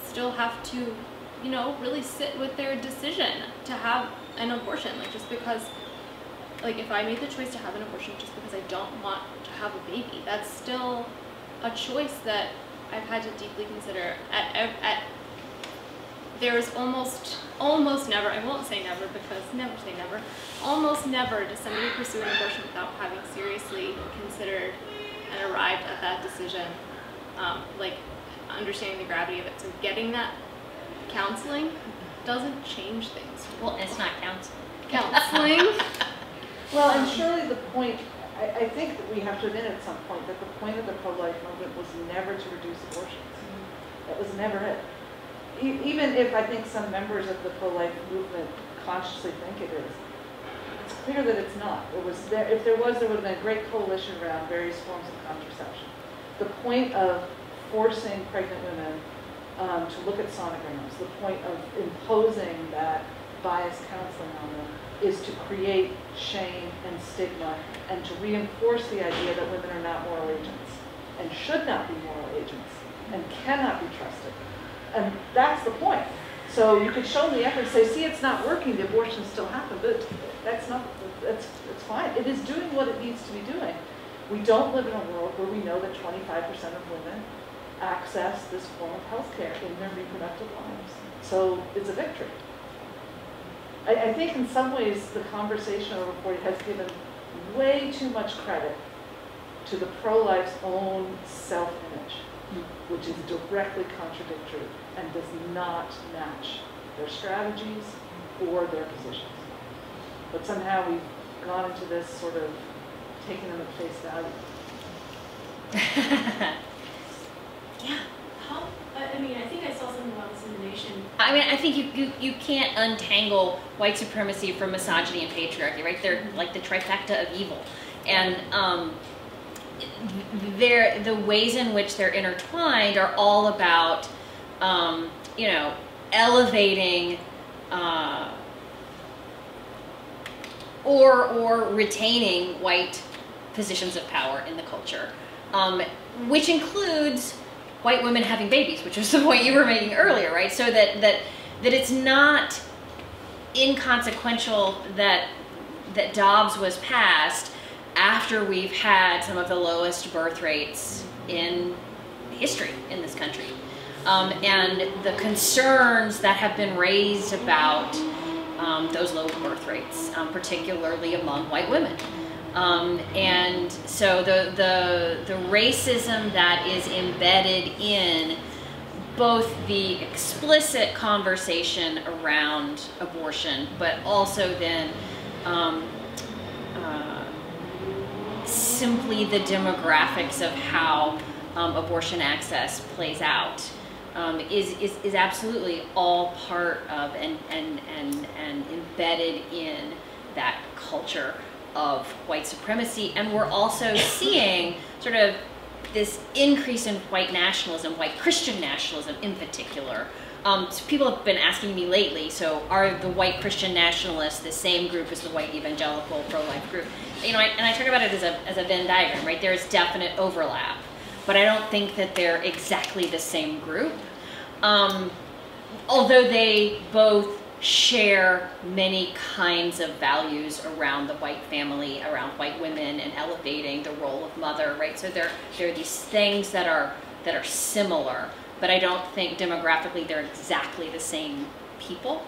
still have to you know really sit with their decision to have an abortion like just because like if i made the choice to have an abortion just because i don't want to have a baby that's still a choice that i've had to deeply consider at at there's almost almost never i won't say never because never say never almost never does somebody pursue an abortion without having seriously considered and arrived at that decision. Um, like understanding the gravity of it so getting that counseling doesn't change things Well, it's not counseling. counseling (laughs) Well, and surely the point, I, I think that we have to admit at some point that the point of the pro-life movement was never to reduce abortions. Mm-hmm. That was never it. E- even if I think some members of the pro-life movement consciously think it is, it's clear that it's not. It was there, if there was, there would have been a great coalition around various forms of contraception. The point of forcing pregnant women um, to look at sonograms, the point of imposing that biased counseling on them is to create shame and stigma and to reinforce the idea that women are not moral agents and should not be moral agents. and cannot be trusted. And that's the point. So you could show the evidence, say, see, it's not working, the abortion still happened, but that's not, that's, it's fine. It is doing what it needs to be doing. We don't live in a world where we know that 25% of women access this form of health care in their reproductive lives. So it's a victory. I, I think in some ways the conversation over 40 has given way too much credit to the pro-life's own self-image, hmm. which is directly contradictory and does not match their strategies or their positions. But somehow we've gone into this sort of taking them at face value. (laughs) yeah. How, I mean, I think I saw something about this in the nation. I mean, I think you, you, you can't untangle white supremacy from misogyny and patriarchy, right? They're like the trifecta of evil. And um, they're, the ways in which they're intertwined are all about, um, you know, elevating uh, or, or retaining white positions of power in the culture, um, which includes white women having babies, which was the point you were making earlier, right? So that that that it's not inconsequential that that Dobbs was passed after we've had some of the lowest birth rates in history in this country. Um, and the concerns that have been raised about um, those low birth rates, um, particularly among white women. Um, and so the, the, the racism that is embedded in both the explicit conversation around abortion, but also then um, uh, simply the demographics of how um, abortion access plays out um, is, is, is absolutely all part of and, and, and, and embedded in that culture of white supremacy. And we're also seeing sort of this increase in white nationalism, white Christian nationalism in particular. Um, so people have been asking me lately, so are the white Christian nationalists the same group as the white evangelical pro-life group? You know, I, and I talk about it as a, as a Venn diagram, right? There's definite overlap, but I don't think that they're exactly the same group. Um, although they both share many kinds of values around the white family, around white women, and elevating the role of mother, right? So there, there are these things that are that are similar, but I don't think demographically they're exactly the same people.